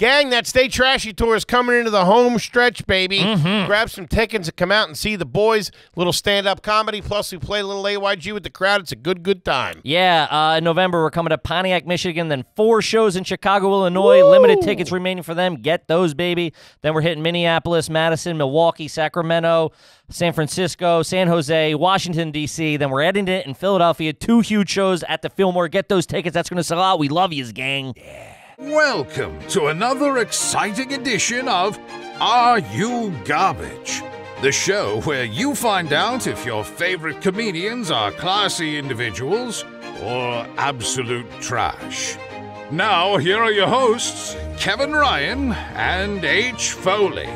Gang, that Stay Trashy tour is coming into the home stretch, baby. Mm-hmm. Grab some tickets and come out and see the boys. Little stand up comedy. Plus, we play a little AYG with the crowd. It's a good, good time. Yeah, uh, in November, we're coming to Pontiac, Michigan, then four shows in Chicago, Illinois. Limited tickets remaining for them. Get those, baby. Then we're hitting Minneapolis, Madison, Milwaukee, Sacramento, San Francisco, San Jose, Washington, D.C. Then we're heading it in Philadelphia. Two huge shows at the Fillmore. Get those tickets. That's going to sell out. We love yous, gang. Welcome to another exciting edition of Are You Garbage? The show where you find out if your favorite comedians are classy individuals or absolute trash. Now, here are your hosts, Kevin Ryan and H. Foley.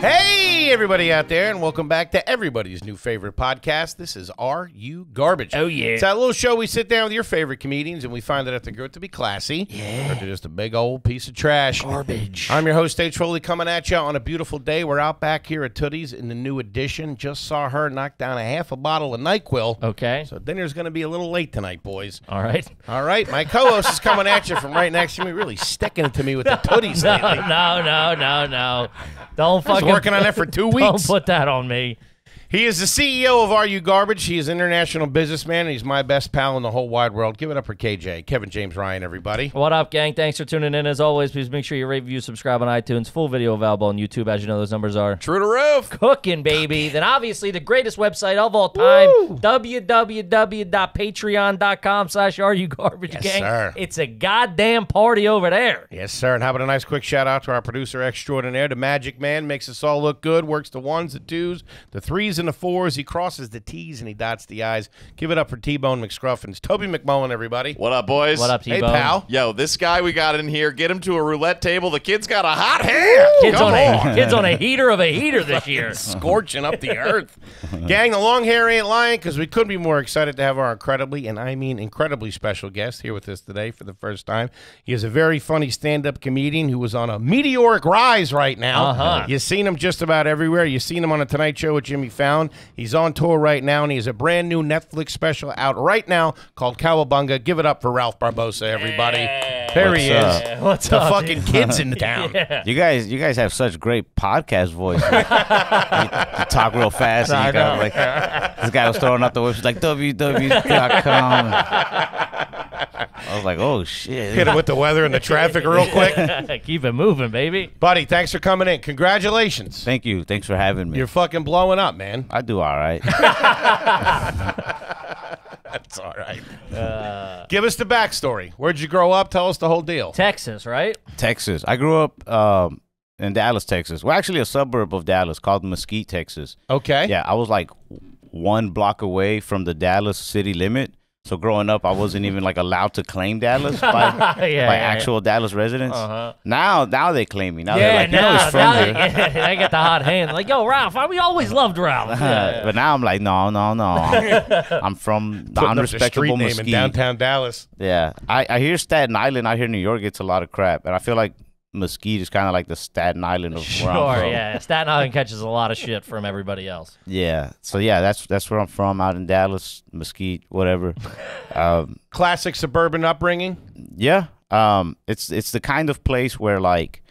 Hey, everybody out there, and welcome back to everybody's new favorite podcast. This is Are You Garbage? Oh, yeah. It's that little show we sit down with your favorite comedians and we find out if they're good to be classy yeah. or they're just a big old piece of trash. Garbage. I'm your host, H. Foley, coming at you on a beautiful day. We're out back here at Tootie's in the new edition. Just saw her knock down a half a bottle of NyQuil. Okay. So dinner's going to be a little late tonight, boys. All right. All right, my co-host is coming at you from right next to me, really sticking it to me with the Tootie's No, lately. no, no, no, no. Don't fucking working on that for two weeks. Don't put that on me. He is the CEO of Are You Garbage. He is an international businessman, and he's my best pal in the whole wide world. Give it up for KJ, Kevin James Ryan, everybody. What up, gang? Thanks for tuning in. As always, please make sure you rate, review, subscribe on iTunes. Full video available on YouTube. As you know, those numbers are True to roof. cooking, baby. Then obviously the greatest website of all time, www.patreon.com slash are you garbage Yes, gang. sir. It's a goddamn party over there. Yes, sir. And how about a nice quick shout out to our producer extraordinaire, the Magic Man, makes us all look good, works the ones, the twos, the threes, and the fours. He crosses the T's and he dots the I's. Give it up for T-Bone McScruffins. Toby McMullen, everybody. What up, boys? What up, Hey, T-Bone? pal. Yo, this guy we got in here, get him to a roulette table. The kid's got a hot hand. Kids Come on, a kids on a heater of a heater this year. Scorching up the earth. Gang, the long hair ain't lying because we couldn't be more excited to have our incredibly, and I mean incredibly special guest here with us today for the first time. He is a very funny stand up comedian who was on a meteoric rise right now. Uh-huh. You've seen him just about everywhere. You've seen him on a Tonight Show with Jimmy Fallon. He's on tour right now, and he has a brand new Netflix special out right now called Cowabunga. Give it up for Ralph Barbosa, everybody. There he What's is. up? What's The up, fucking dude? kids in the town. You guys, you guys have such great podcast voices. you, you talk real fast. And I you got, know. like, this guy was throwing out the website like www.com. I was like, oh shit. Hit him with the weather and the traffic real quick. Keep it moving, baby. Buddy, thanks for coming in. Congratulations. Thank you. Thanks for having me. You're fucking blowing up, man. I do all right. That's all right. Give us the backstory. Where'd you grow up? Tell us the whole deal. Texas, right? Texas. I grew up um, in Dallas, Texas. Well, actually, a suburb of Dallas called Mesquite, Texas. Okay. Yeah, I was like one block away from the Dallas city limit. So growing up, I wasn't even like allowed to claim Dallas by, Yeah, by yeah. actual Dallas residents. Uh-huh. Now, now they claim me. Now yeah, they're like, you know, he's from now here. they, they get the hot hand. Like, yo, Ralph, I- we always loved Ralph. Yeah. but now I'm like, no, no, no. I'm from the Putting up the street unrespectable name in downtown Dallas. Yeah, I, I hear Staten Island I hear New York gets a lot of crap, and I feel like Mesquite is kind of like the Staten Island of where I'm Sure, from. yeah. Staten Island catches a lot of shit from everybody else. Yeah. So yeah, that's that's where I'm from, out in Dallas, Mesquite, whatever. um, Classic suburban upbringing. yeah. Um, it's it's the kind of place where like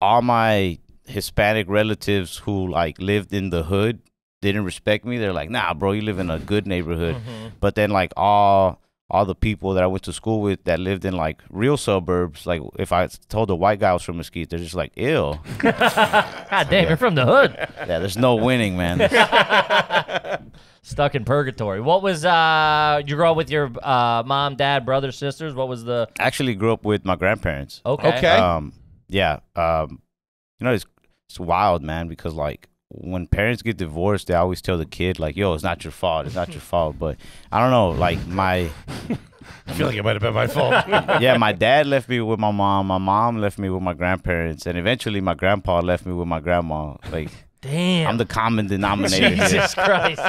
all my Hispanic relatives who like lived in the hood didn't respect me. They're like, nah, bro, you live in a good neighborhood. But then like all all the people that I went to school with that lived in like real suburbs, like if I told a white guy I was from Mesquite, they're just like, ill. God damn, you're from the hood. Yeah, there's no winning, man. Stuck in purgatory. What was, uh, you grow up with your uh, mom, dad, brothers, sisters? What was the, Actually, grew up with my grandparents. okay. Okay. Um, yeah. Um, you know, it's it's wild, man, because like when parents get divorced, they always tell the kid like, "Yo, it's not your fault. It's not your fault." But I don't know, like my I feel like it might have been my fault. yeah, my dad left me with my mom. My mom left me with my grandparents, and eventually my grandpa left me with my grandma. Like Damn. I'm the common denominator. here. Jesus Christ.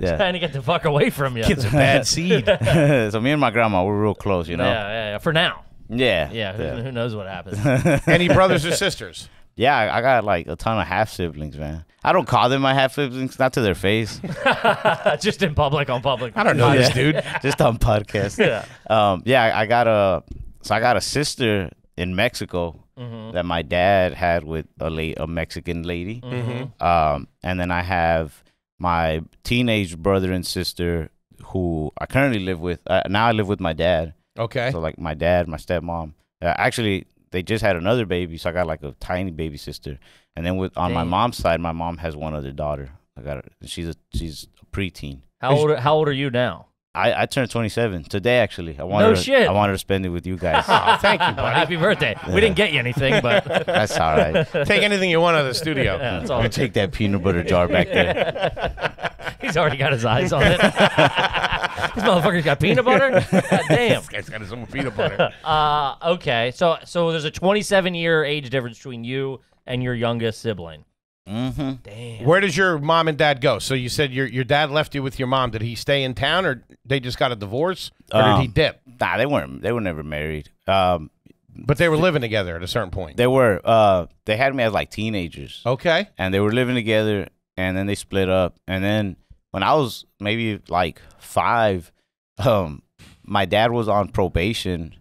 Yeah. Trying to get the fuck away from you. Kid's a bad seed. so me and my grandma we're real close, you know. Yeah, yeah, yeah. For now. Yeah. Yeah, who, who knows what happens. Any brothers or sisters? Yeah, I- I got like a ton of half siblings, man. I don't call them my half siblings, not to their face, Just in public, on public. I don't know this dude. just on podcast. Yeah. Um, yeah, I, I got a so I got a sister in Mexico Mhm. that my dad had with a late a Mexican lady. Mhm. Um, and then I have my teenage brother and sister who I currently live with. Uh, now I live with my dad. Okay. So like my dad, my stepmom. Uh, actually, they just had another baby, so I got like a tiny baby sister. And then with on my mom's side, my mom has one other daughter. I got her. She's a she's a preteen. How old? How old are you now? I, I turned 27 today. Actually, I wanted No to, shit. I wanted to spend it with you guys. Oh, thank you, buddy. happy birthday. We didn't get you anything, but That's all right. Take anything you want out of the studio. Yeah, that's all. take that peanut butter jar back there. He's already got his eyes on it. this motherfucker's got peanut butter. God damn. This guy's got his own peanut butter. Uh, okay. So so there's a 27 year age difference between you and your youngest sibling. Mm-hmm. Damn. Where does your mom and dad go? So you said your your dad left you with your mom. Did he stay in town, or they just got a divorce, or did he Um, dip? Nah, they weren't. They were never married. Um, But they were living together at a certain point. they were. Uh, they had me as like teenagers, Okay. and they were living together, and then they split up. And then when I was maybe like five, um, my dad was on probation,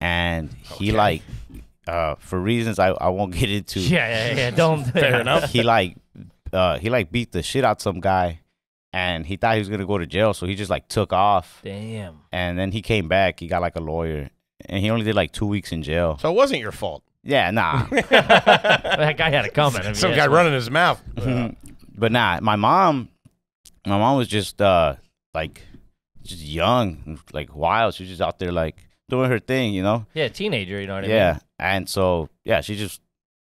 and he Okay. like, uh, for reasons I, I won't get into. Yeah, yeah, yeah. Don't. Fair enough. he like uh he like beat the shit out some guy and he thought he was gonna go to jail so he just like took off Damn. and then he came back he got like a lawyer and he only did like two weeks in jail So it wasn't your fault. yeah nah that guy had it coming. I mean, Some that's guy what- running his mouth. but nah my mom my mom was just uh like just young like wild she was just out there like doing her thing you know Yeah, teenager. You know what I mean? yeah and so yeah she just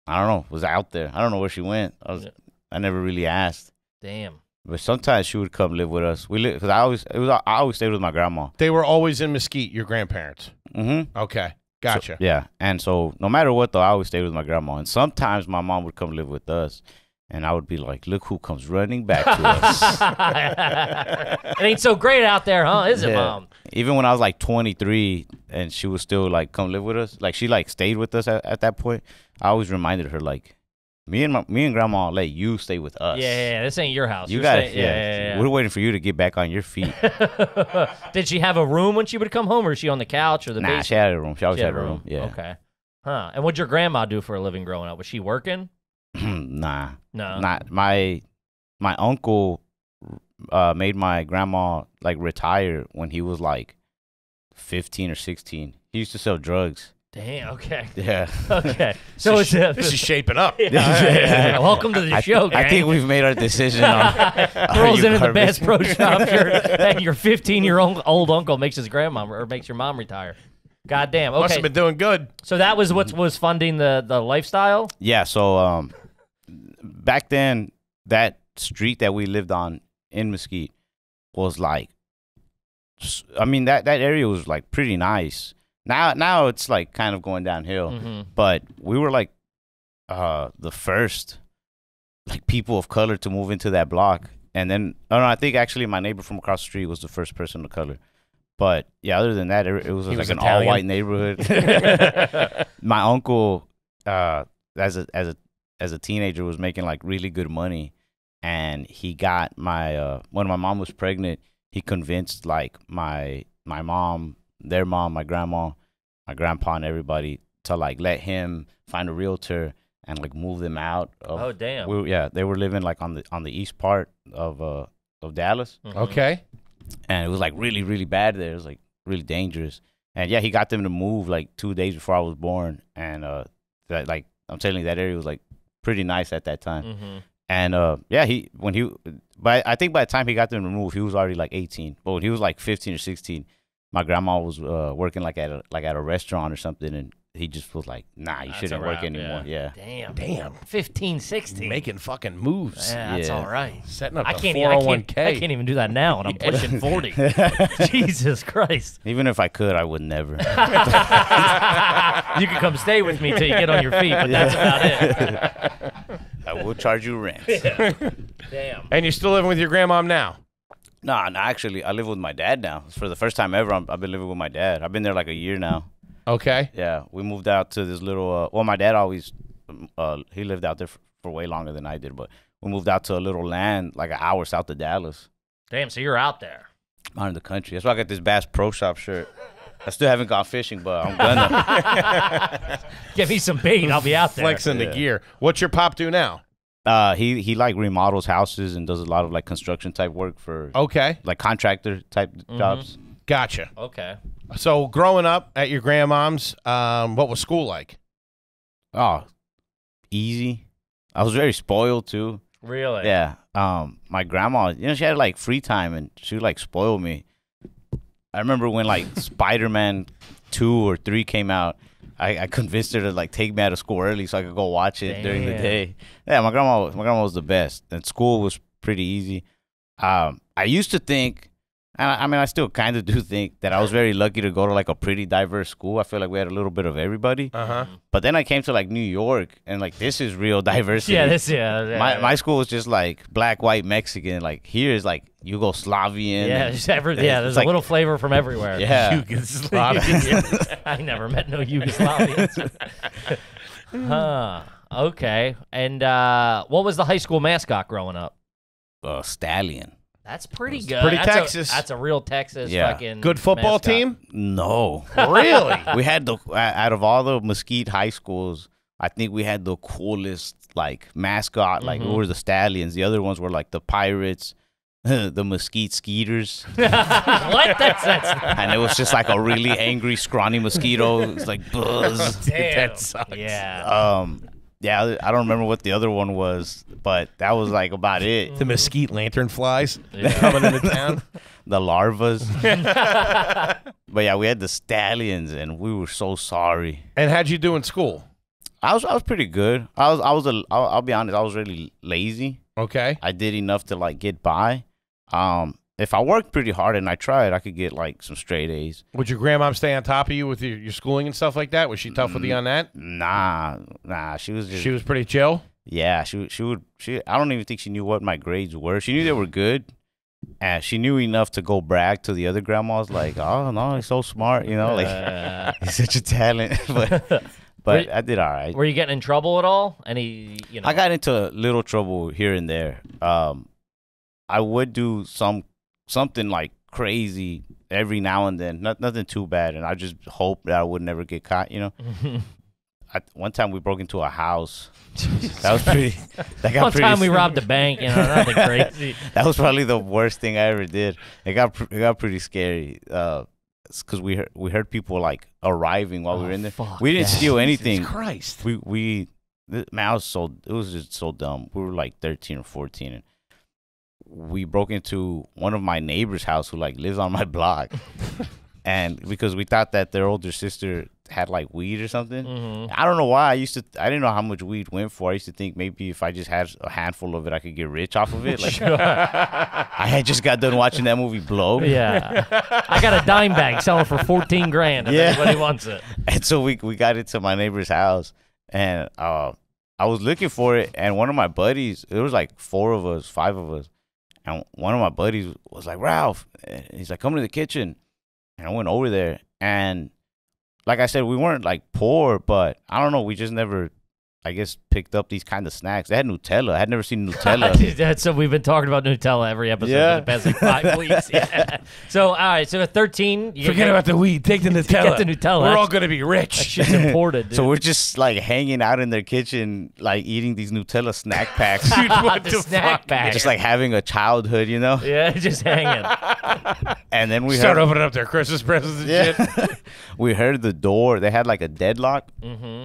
i don't know was out there i don't know where she went i was Yeah. i never really asked Damn. But sometimes she would come live with us. We live because I always it was I always stayed with my grandma. They were always in Mesquite, your grandparents. Mm-hmm. Okay. Gotcha. yeah, and so no matter what though, I always stayed with my grandma. And sometimes my mom would come live with us, and I would be like, "Look who comes running back to us." it ain't so great out there, huh? Is it, mom? Even when I was like 23, and she was still like come live with us, like she like stayed with us at, at that point. I always reminded her like, me and my me and grandma let you stay with us. Yeah, yeah, yeah. This ain't your house. You You're got saying- it. Yeah, yeah, yeah, We're waiting for you to get back on your feet. Did she have a room when she would come home, or is she on the couch or the nah, basement? she had a room. She always She had a room. Yeah. Okay. Huh. And what'd your grandma do for a living growing up? Was she working? nah. No. not my my uncle uh made my grandma like retire when he was like 15 or 16 he used to sell drugs Damn. Okay. yeah Okay. So it's a, This is shaping up. Yeah, yeah, yeah. Welcome to the I, show, I gang. think we've made our decision on Rolls you into the garbage? Bass Pro Shop, your, and your 15 year old old uncle makes his grandma or makes your mom retire. God damn. Must Okay. have been doing good. So that was what was funding the the lifestyle. yeah so um back then that street that we lived on in mesquite was like I mean that that area was like pretty nice. Now now it's like kind of going downhill hmm but we were like uh the first like people of color to move into that block. And then oh no i think actually my neighbor from across the street was the first person of color. But yeah other than that it, it was He like was an all-white neighborhood. My uncle uh as a as a as a teenager was making like really good money and he got my uh when my mom was pregnant he convinced like my my mom their mom my grandma my grandpa and everybody to like let him find a realtor and like move them out of Oh damn. we, yeah they were living like on the on the east part of uh of Dallas Mhm. Okay. and it was like really really bad there it was like really dangerous and yeah he got them to move like two days before i was born and uh that like i'm telling you that area was like pretty nice at that time Mhm. and uh yeah he when he but i think by the time he got them removed, he was already like 18 but when he was like 15 or 16 my grandma was uh working like at a like at a restaurant or something and he just was like nah you That's shouldn't a work wrap, anymore yeah, Damn. Damn. 15, 16. Making fucking moves. Yeah, that's Yeah. all right. Setting up I the can't, even, I, 401k. can't, oh I can't even do that now, and I'm pushing 40. Jesus Christ. even if i could i would never you can come stay with me till you get on your feet, but that's about it. i will charge you rent Damn. And you're still living with your grandmom now. Nah, nah, actually, I live with my dad now. For the first time ever, I'm, I've been living with my dad. I've been there like a year now. Okay. Yeah, we moved out to this little. Uh, well, my dad always, um, uh, he lived out there for, for way longer than I did, but we moved out to a little land like an hour south of Dallas, Damn, so you're out there. out in the country. That's why I got this Bass Pro Shop shirt. I still haven't gone fishing, but I'm gonna. Give me some bait. I'll be out there. Flexing the gear. What's your pop do now? uh, he he like remodels houses and does a lot of like construction type work for Okay, like contractor type jobs. gotcha. Okay. So growing up at your grandmom's, um, what was school like? Oh, easy. I was very spoiled too. Really? Yeah. Um, my grandma, you know, she had like free time and she would like spoil me. I remember when like Spider Man two or three came out, I, I convinced her to like take me out of school early so I could go watch it during the day. Yeah, my grandma, my grandma was the best, and school was pretty easy. Um, I used to think, and I, I mean, I still kind of do think that I was very lucky to go to like a pretty diverse school. I feel like we had a little bit of everybody. Uh huh. But then I came to like New York, and like this is real diversity Yeah. This. Yeah. yeah my my school was just like black, white, Mexican. Like here is like Yugoslavian. Yeah. and- Just every, yeah. There's it's a like- little flavor from everywhere. yeah. Yugoslavian. I never met no Yugoslavians. huh. Okay. And uh, what was the high school mascot growing up? uh, stallion. That's pretty good. pretty that's Texas. A, that's a real Texas Yeah. fucking Good football mascot. team. No, Really? we had the out of all the Mesquite high schools, I think we had the coolest like mascot. Like we Mhm. were the stallions. The other ones were like the pirates, the Mesquite Skeeters, what? That's that's. and it was just like a really angry, scrawny mosquito. It's like buzz. Damn. That sucks. Yeah. Um, yeah, I don't remember what the other one was, but that was like about it. The mesquite lantern flies Yeah. coming into town. the larvas. but yeah, we had the stallions, and we were so sorry. And how'd you do in school? I was I was pretty good. I was I was a I'll, I'll be honest. I was really lazy. Okay. I did enough to like get by. Um, if I worked pretty hard and I tried, I could get like some straight A's. Would your grandmom stay on top of you with your, your schooling and stuff like that? Was she tough with you on that? Nah, nah. She was just She was pretty chill. yeah. She she would she. I don't even think she knew what my grades were. She knew they were good. And she knew enough to go brag to the other grandmas, like, "Oh no, he's so smart," you know, like Uh, he's such a talent. but but I did all right. were you getting in trouble at all? Any, you know? I got into a little trouble here and there. Um, I would do some something like crazy every now and then. Not nothing too bad, and I just hope that I would never get caught. You know. I, one time we broke into a house. That was pretty. That got One pretty. time we robbed a bank, you know, nothing crazy. that was probably the worst thing I ever did. It got pr- it got pretty scary. Uh, because we heard we heard people like arriving while we Oh, were in there. We didn't that. steal anything. Christ. we we man, I was so it was just so dumb. We were like thirteen or fourteen, and we broke into one of my neighbor's house who like lives on my block, and because we thought that their older sister had like weed or something. Mhm. I don't know why. I used to. I didn't know how much weed went for. I used to think maybe if I just had a handful of it, I could get rich off of it. Like I had just got done watching that movie Blow. Yeah. I got a dime bag selling for 14 grand if Yeah. anybody wants it. And so we we got into my neighbor's house, and uh, I was looking for it, and one of my buddies, there was like four of us, five of us, and one of my buddies was like Ralph, he's like, "Come to the kitchen," and I went over there, and like I said, we weren't like poor, but I don't know, we just never, I guess, picked up these kind of snacks. They had Nutella. I had never seen Nutella. That's so we've been talking about Nutella every episode Yeah. for the past like five weeks. Yeah. So all right, so at 13, you Forget get, about the weed. Take the Nutella. the Nutella. We're all going to be rich. that rich. shit's imported. Dude. so we're just like hanging out in their kitchen, like eating these Nutella snack packs. what the the snack fuck? bag. just like having a childhood, you know. yeah, just hanging. And then we Start heard, opening up their Christmas presents and shit. yeah, we heard the door. They had like a deadlock, hmm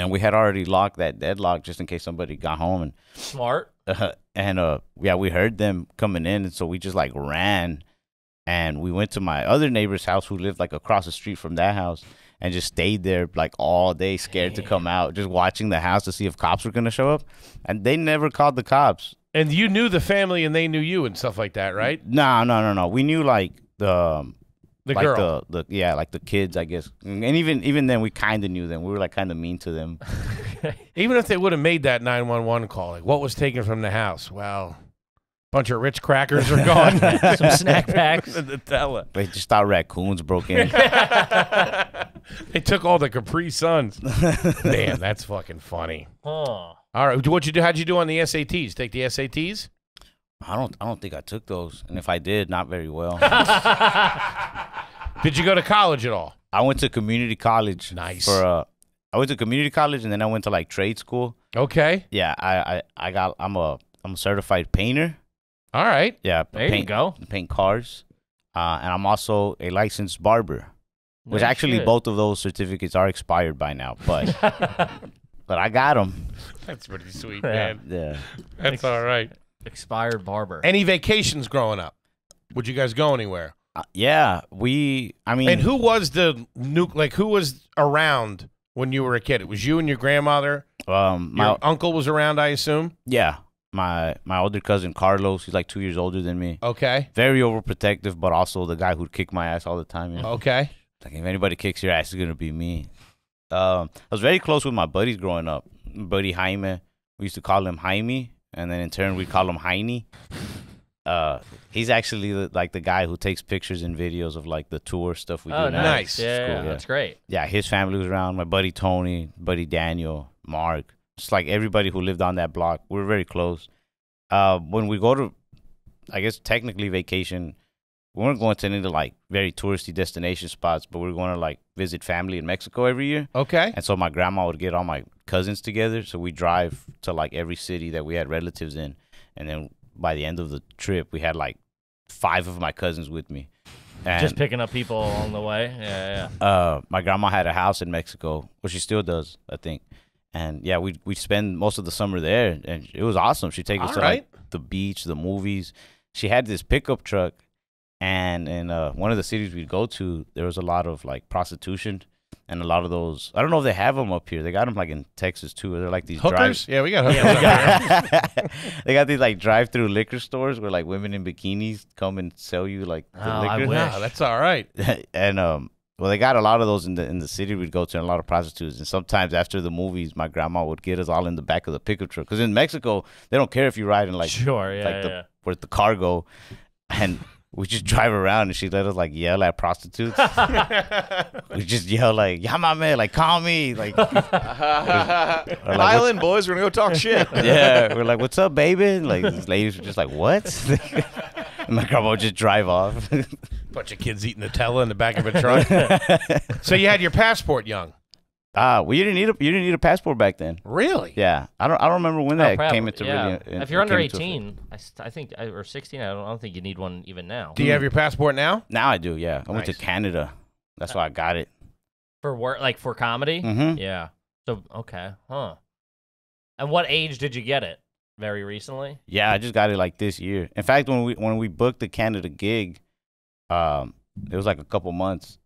and we had already locked that deadlock just in case somebody got home. And Smart. uh, and uh, yeah, we heard them coming in, and so we just like ran, and we went to my other neighbor's house who lived like across the street from that house. And just stayed there like all day, scared to come out, just watching the house to see if cops were gonna show up. And they never called the cops. And you knew the family and they knew you and stuff like that, right? No, no, no, no. We knew like the um, The like girl. the, the yeah, like the kids, I guess. Mm, and even even then, we kind of knew them. We were like kind of mean to them. Even if they would have made that 911 call, like what was taken from the house? Well, bunch of rich crackers are gone. Some snack packs. the Nutella. They just thought raccoons broke in. They took all the Capri Suns. Damn, that's fucking funny. Huh. All right, what'd you do? How'd you do on the SATs? Take the SATs? I don't I don't think I took those, and if I did, not very well. Did you go to college at all? I went to community college. Nice. For uh, I went to community college and then I went to like trade school. Okay. Yeah, I I, I got I'm a I'm a certified painter. All right. Yeah, There paint, you go. Paint cars, uh, and I'm also a licensed barber. Which No actually shit. both of those certificates are expired by now, but but I got them. That's pretty sweet, Yeah. man. Yeah. That's all right. Expired barber. Any vacations growing up? Would you guys go anywhere? Uh, yeah, we. I mean, And who was the nuke? Like, who was around when you were a kid? It was you and your grandmother. Um, my Your uncle was around, I assume. yeah, my my older cousin Carlos. He's like two years older than me. Okay. Very overprotective, but also the guy who'd kick my ass all the time. You know? Okay. Like if anybody kicks your ass, it's gonna be me. Um, I was very close with my buddies growing up. Buddy Jaime, we used to call him Jaime, and then in turn we call him Heine. Uh, he's actually the, like the guy who takes pictures and videos of like the tour stuff we oh, do now. Nice. Yeah, cool, yeah, yeah. that's great. yeah, his family was around. My buddy Tony, buddy Daniel, Mark, It's like everybody who lived on that block. We're very close. Uh, when we go to, I guess technically vacation, we weren't going to any of the like very touristy destination spots, but we were going to like visit family in Mexico every year. Okay. And so my grandma would get all my cousins together. So we drive to like every city that we had relatives in, and then by the end of the trip, we had like five of my cousins with me. And Just picking up people along the way. Yeah, yeah. uh, my grandma had a house in Mexico, which she still does, I think. And yeah, we we spend most of the summer there, and it was awesome. She'd take us All to right. like, the beach, the movies. She had this pickup truck, and in uh, one of the cities we'd go to, there was a lot of like prostitution, and a lot of those. I don't know if they have them up here. They got them like in Texas too. They're like these drive- Hookers? Yeah, we got hookers. up here. they got these like drive-through liquor stores where like women in bikinis come and sell you like the Oh, I liquor. wish. Wow, that's all right. and um well they got a lot of those in the in the city we'd go to and a lot of prostitutes and sometimes after the movies my grandma would get us all in the back of the pickup truck because in mexico they don't care if you ride in like sure, yeah, like yeah, the yeah. with the cargo and we just drive around and she let us like yell at prostitutes we just yell like yeah my man like call me like Island boys, we're gonna go talk shit. yeah we're like what's up baby and, like these ladies were just like what and my grandma would just drive off Bunch of kids eating Nutella in the back of a truck. so you had your passport young. Ah well you didn't need a you didn't need a passport back then Really? Yeah, I don't. I don't remember when Oh, that prob- came into yeah. really. uh, if you're under came into effect. 18, I, I think, or 16, I don't, I don't think you need one even now. Do you have your passport now? Now I do. Yeah, I went to Canada. That's why I got it. For work, like for comedy? Mm-hmm. Yeah. So, okay. Huh. And what age did you get it? Very recently? Yeah, I just got it like this year. In fact, when we when we booked the Canada gig, um, it was like a couple months.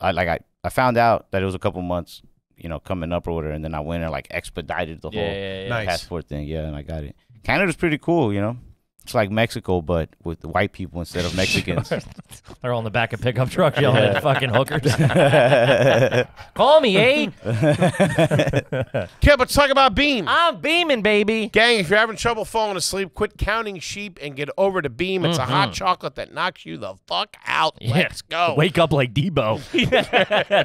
I like I I found out that it was a couple months, you know, coming up or whatever, and then I went and like expedited the Yeah, whole yeah, yeah. Nice. passport thing. Yeah, and I got it. Canada's pretty cool, you know. It's like Mexico, but with the white people instead of Mexicans. They're all in the back of pickup truck yelling Yeah. at fucking hookers. Call me, eh? Okay, let's talk about Beam. I'm beaming, baby. Gang, if you're having trouble falling asleep, quit counting sheep and get over to Beam. It's a hot chocolate that knocks you the fuck out. Let's go. Wake up like Debo.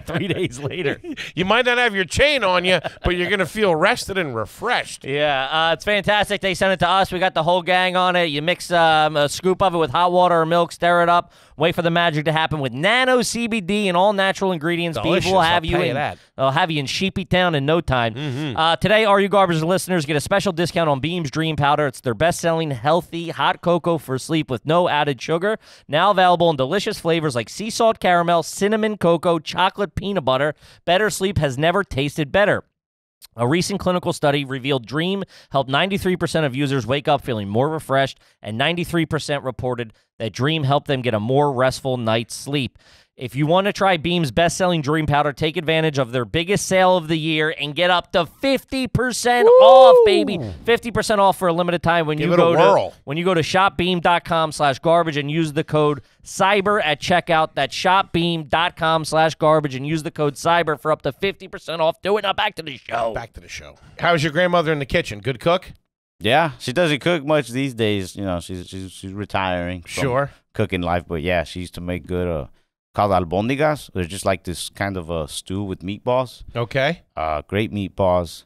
Three days later. You might not have your chain on you, but you're going to feel rested and refreshed. Yeah, uh, it's fantastic. They sent it to us. We got the whole gang on it. You mix um, a scoop of it with hot water or milk, stir it up, wait for the magic to happen with nano CBD and all natural ingredients. Delicious. Will have I'll you in. that. They'll have you in Sheepy Town in no time. Mm-hmm. Uh, today, Are You Garbage listeners get a special discount on Beam's Dream Powder. It's their best-selling healthy hot cocoa for sleep with no added sugar. Now available in delicious flavors like sea salt caramel, cinnamon cocoa, chocolate peanut butter. Better sleep has never tasted better. A recent clinical study revealed Dream helped 93% of users wake up feeling more refreshed, and 93% reported that Dream helped them get a more restful night's sleep. If you want to try Beam's best selling Dream Powder, take advantage of their biggest sale of the year and get up to 50% off, baby. 50% off for a limited time when Give you go to when you go to shopbeam.com slash garbage and use the code cyber at checkout. That's shopbeam.com slash garbage and use the code cyber for up to 50% off. Do it now back to the show. Back to the show. How's your grandmother in the kitchen? Good cook? Yeah, she doesn't cook much these days. You know, she's she's she's retiring. Sure. Cooking life, but yeah, she used to make good uh called albondigas. They're just like this kind of a stew with meatballs. Okay. Uh, great meatballs,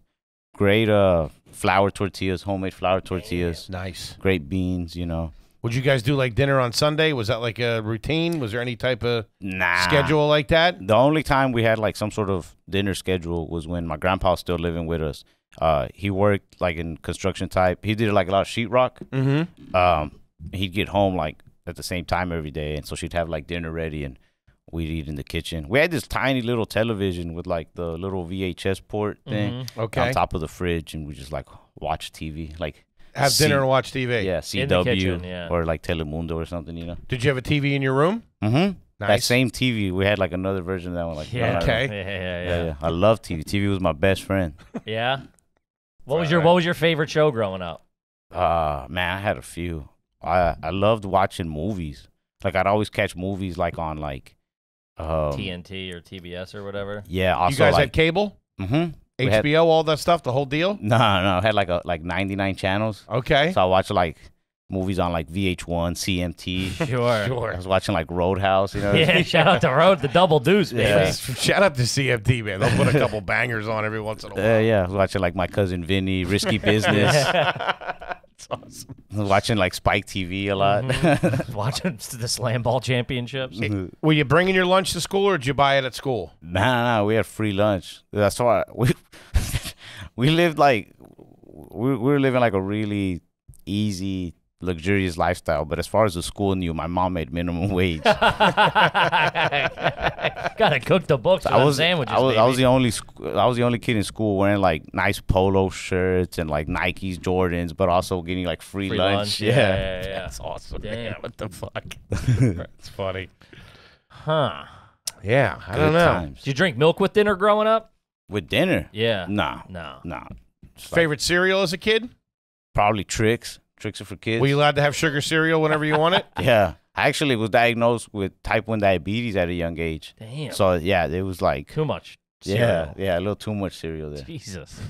great uh flour tortillas, homemade flour tortillas, Nice. great beans. You know, Would you guys do like dinner on Sunday? Was that like a routine? Was there any type of Nah. schedule like that? The only time we had like some sort of dinner schedule was when my grandpa was still living with us. Uh, he worked like in construction type. He did like a lot of sheetrock. Mm-hmm. Um, he'd get home like at the same time every day, and so she'd have like dinner ready, and we'd eat in the kitchen. We had this tiny little television with like the little VHS port thing Mhm. Okay. on top of the fridge, and we just like watch TV, like Have See- dinner and watch TV. yeah, CW kitchen, yeah. or like Telemundo or something, you know. Did you have a TV in your room? Mm-hmm. That same TV, we had like another version of that one. Like Yeah. Okay. Yeah, Yeah, yeah. yeah. I love TV. TV was my best friend. Yeah. What was your What was your favorite show growing up? Uh man, I had a few. I I loved watching movies. Like I'd always catch movies like on like um TNT or TBS or whatever. Yeah, also you guys like had cable, mm-hmm. HBO, all that stuff, the whole deal. No, no, I had like a like 99 channels. Okay. So I watched like movies on like VH1, CMT. Sure. sure. I was watching like Roadhouse, you know. Yeah, shout out to Road, the double deuce, baby. Yeah. Shout out to CFT, man. They'll put a couple bangers on every once in a while. Uh, yeah, I was watching like my cousin Vinny, Risky Business. That's awesome. I was watching like Spike TV a lot. Mhm. Watching the Slam Ball Championships. Were you bringing your lunch to school or did you buy it at school? Nah, nah, we had free lunch. That's why we we lived like we, we were living like a really easy, luxurious lifestyle. But as far as the school knew, my mom made minimum wage. Gotta cook the books for I was, sandwiches, I was, I was the only, sc- I was the only kid in school wearing like nice polo shirts and like Nikes, Jordans, but also getting like free, Free lunch. lunch. Yeah, yeah, yeah. That's awesome. Damn. man. What the fuck? That's funny. Huh. Yeah, I Good don't know. times. Did you drink milk with dinner growing up? With dinner, Yeah. nah, No. nah. Just, like, Favorite cereal as a kid? probably Trix. Trix are for kids. Were you allowed to have sugar cereal whenever you want it? Yeah. I actually was diagnosed with type 1 diabetes at a young age. Damn. So, yeah, it was like, Too much. yeah, cereal. yeah, a little too much cereal there. Jesus.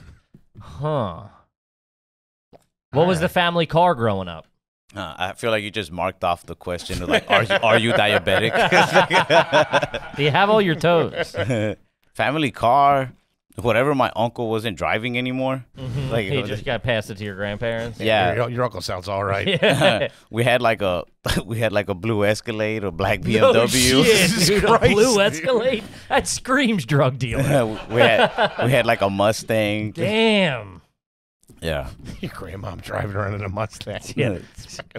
Huh. What was the family car growing up? Uh, I feel like you just marked off the question of like, are you, are you diabetic? Do you have all your toes? Family car, whatever my uncle wasn't driving anymore. Like, you just got passed it to your grandparents. Yeah. Your, your uncle sounds all right. Yeah. we had like a we had like a blue Escalade or black No BMW. shit, Jesus dude, a Christ, blue dude. Escalade. That screams drug dealer. we had we had like a Mustang. Damn. Yeah. Your grandmom driving around in a Mustang. Yeah.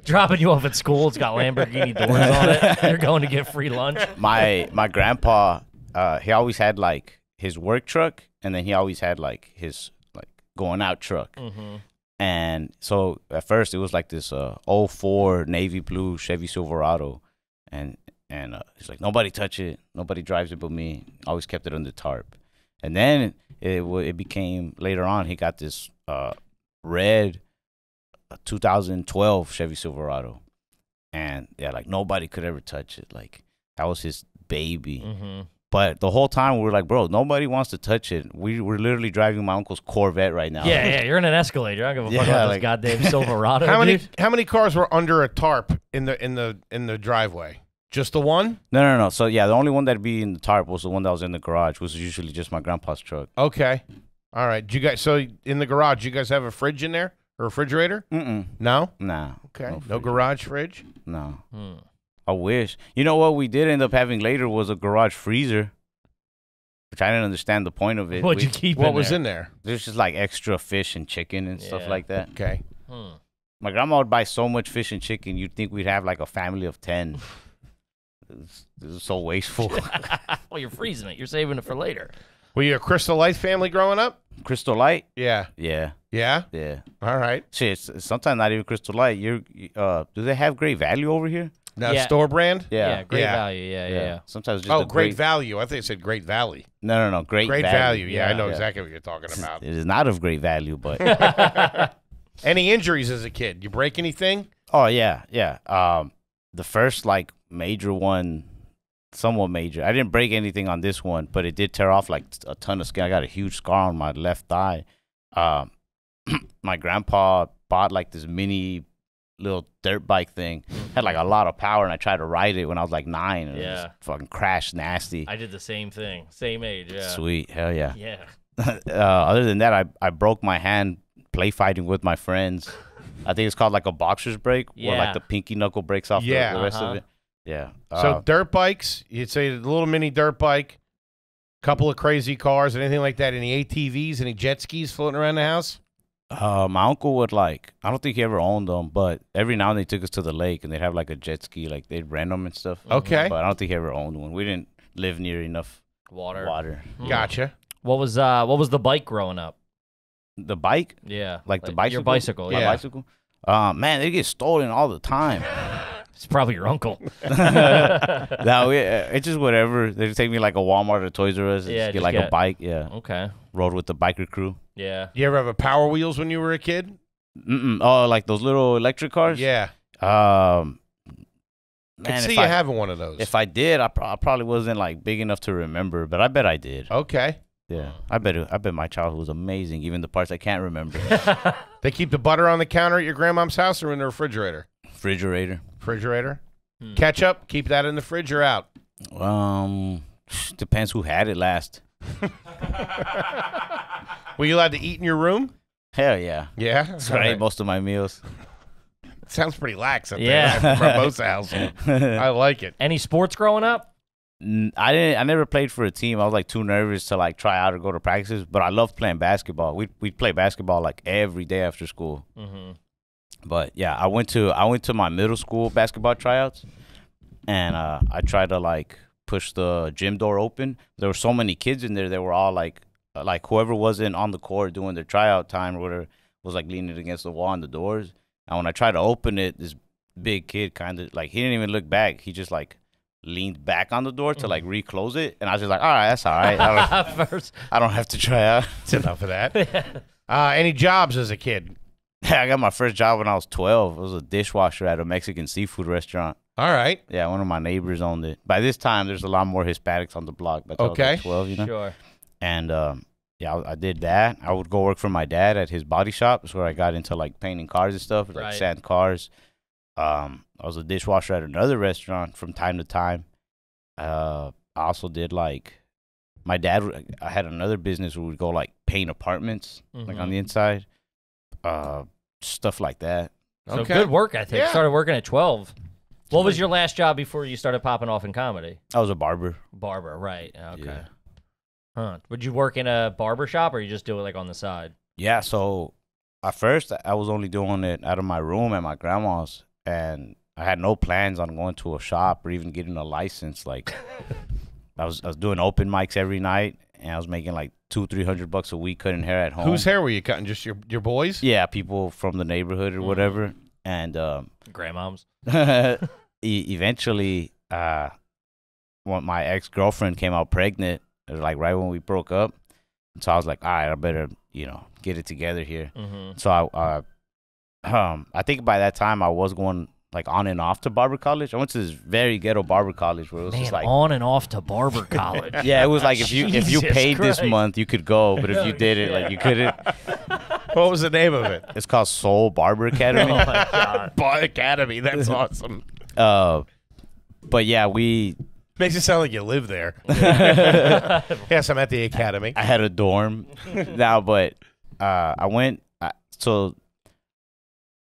Dropping you off at school. It's got Lamborghini doors on it. You're going to get free lunch. My my grandpa, uh, he always had like his work truck, and then he always had like his like going out truck. Mm-hmm. And so at first it was like this uh 04 navy blue Chevy Silverado, and and uh, he's like nobody touch it, nobody drives it but me. Always kept it under tarp. And then it it became later on he got this uh red uh, 2012 Chevy Silverado, and yeah, like nobody could ever touch it. Like that was his baby. Mm-hmm. But the whole time we were like, bro, nobody wants to touch it. We were literally driving my uncle's Corvette right now. Yeah, yeah, you're in an Escalade. I don't give a fuck Yeah, about like- this goddamn Silverado. How many dude. how many cars were under a tarp in the in the in the driveway? Just the one? No, no, no. So yeah, the only one that'd be in the tarp was the one that was in the garage, which was usually just my grandpa's truck. Okay. All right. Do you guys so in the garage, you guys have a fridge in there? A refrigerator? Mm-mm. No? Nah. Okay. No No, fridge. garage fridge? No. Hmm. I wish. You know what we did end up having later was a garage freezer, which I didn't understand the point of it. What'd We- you keep What in was there? in there? There's just like extra fish and chicken and stuff like that. Okay. Hmm. My grandma would buy so much fish and chicken, you'd think we'd have like a family of 10. It's- This is so wasteful. well, you're freezing it. You're saving it for later. Were you a Crystal Light family growing up? Crystal Light? Yeah. Yeah. Yeah? Yeah. All right. Shit, it's- it's sometimes not even Crystal Light. You're, uh, do they have great value over here? Now Yeah. store brand? Yeah, great Yeah. value. Yeah, yeah, yeah. Sometimes just Oh, a great value. I think it said Great Valley. No, no, no. Great, Great value. Yeah, I know Yeah. exactly what you're talking about. It is not of great value, but Any injuries as a kid? You break anything? oh yeah, yeah. Um, the first like major one, somewhat major. I didn't break anything on this one, but it did tear off like a ton of skin. I got a huge scar on my left thigh. Um, my grandpa bought like this mini little dirt bike thing. Had like a lot of power, and I tried to ride it when I was like nine, and it Yeah. just fucking crashed nasty. I did the same thing. Same age. Yeah. Sweet, hell yeah. Yeah. uh, other than that, I, I broke my hand play fighting with my friends. I think it's called like a boxer's break, where like the pinky knuckle breaks off the- Yeah. the, rest Uh-huh. of it. Yeah. So Uh, dirt bikes, you'd say the little mini dirt bike, couple of crazy cars, anything like that. Any ATVs, any jet skis floating around the house? Uh, my uncle would like. I don't think he ever owned them, but every now and then he took us to the lake and they'd have like a jet ski, like they'd rent them and stuff. Okay. But I don't think he ever owned one. We didn't live near enough Water. water. Gotcha. What was uh what was the bike growing up? The bike, Yeah. like, the bicycle. Your bicycle, My yeah. bicycle. Uh, man, they get stolen all the time. It's probably your uncle. no, it, it's just whatever. They take me like a Walmart or Toys R Us. and Yeah, just get just like get- a bike. Yeah, okay. rode with the biker crew. Yeah. You ever have a Power Wheels when you were a kid? Mm-mm. Oh, like those little electric cars. Yeah. Um, Could man, see you I, having one of those. if I did, I, pro- I probably wasn't like big enough to remember, but I bet I did. okay. Yeah, I bet. It, I bet my childhood was amazing, even the parts I can't remember. They keep the butter on the counter at your grandmom's house or in the refrigerator? Refrigerator. Refrigerator. Hmm. Ketchup, keep that in the fridge or out. Um, depends who had it last. Were you allowed to eat in your room? Hell yeah. Yeah. That's where I ate most of my meals. Sounds pretty lax up Yeah. there at the Barbosa house. I like it. Any sports growing up? N- I didn't. I never played for a team. I was like too nervous to like try out or go to practices. But I loved playing basketball. We we play basketball like every day after school. Mm-hmm. But yeah, I went to I went to my middle school basketball tryouts, and uh, I tried to like push the gym door open. There were so many kids in there. They were all like uh, like whoever wasn't on the court doing their tryout time or whatever was like leaning against the wall on the doors. And when I tried to open it, this big kid kind of like he didn't even look back. He just like leaned back on the door to like reclose it, and I was just like, all right, that's all right. I don't, First. I don't have to try out. That's enough of that. Uh, any jobs as a kid? I got my first job when I was 12. I was a dishwasher at a Mexican seafood restaurant. All right. Yeah, one of my neighbors owned it. By this time, there's a lot more Hispanics on the block. But I was Okay. like 12, you know. Sure. And um, yeah, I, I did that. I would go work for my dad at his body shop. That's where I got into like painting cars and stuff, like Right. sand cars. Um, I was a dishwasher at another restaurant from time to time. Uh, I also did like my dad. I had another business where we'd go like paint apartments, like on Mhm. the inside. Uh, stuff like that. So Okay. good work, I think. Yeah. Started working at 12. What was your last job before you started popping off in comedy? I was a barber. Barber, right. Okay. Yeah. Huh. Would you work in a barber shop or you just do it like on the side? Yeah, so at first I was only doing it out of my room at my grandma's, and I had no plans on going to a shop or even getting a license. Like, I was I was doing open mics every night, and I was making like two three hundred bucks a week cutting hair at home. Whose hair were you cutting? Just your your boys? Yeah, people from the neighborhood or whatever, and um, Grandmoms. e- eventually, uh, when my ex girlfriend came out pregnant, it was like right when we broke up. So I was like, all right, I better you know get it together here. Mm-hmm. So I, uh, um, I think by that time I was going like on and off to barber college. I went to this very ghetto barber college where it was Man, just like, on and off to barber college. yeah, it was like if you if you Jesus paid this month you could go, but if you did it like you couldn't. What was the name of it? It's called Soul Barber Academy. oh my god. Bar Academy. That's awesome. uh, but yeah, we Makes it sound like you live there. yes, I'm at the academy. I had a dorm now, but uh, I went uh, so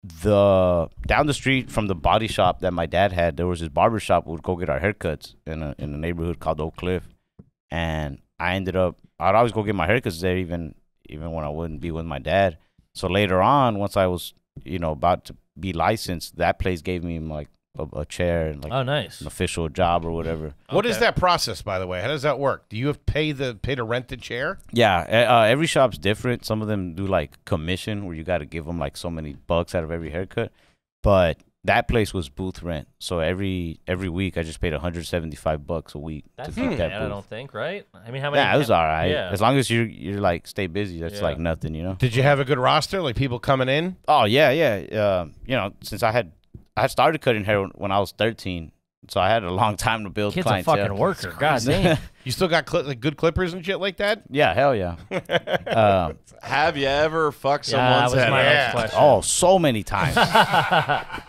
the down the street from the body shop that my dad had, there was this barber shop. We would go get our haircuts in a in a neighborhood called Oak Cliff, and I ended up I'd always go get my haircuts there, even even when I wouldn't be with my dad. So later on, once I was you know about to be licensed, that place gave me like a, a chair and like Oh, nice. an official job or whatever. What is that process, by the way? How does that work? Do you have to pay the pay to rent the chair? Yeah, uh, every shop's different. Some of them do like commission where you got to give them like so many bucks out of every haircut. But that place was booth rent, so every every week I just paid 175 bucks a week That's to not keep bad, that I don't think, right? I mean, how many? Yeah, it was all right. Yeah. As long as you you're like stay busy, that's Yeah. like nothing, you know. Did you have a good roster, like people coming in? Oh yeah, yeah. Uh, you know, since I had I started cutting hair when- when I was 13, so I had a long time to build Kid's a fucking worker. God damn. You still got cli- like good clippers and shit like that? yeah, hell yeah. um, Have you ever fucked Yeah, that someone's was head? my Yeah. next question. Oh, so many times.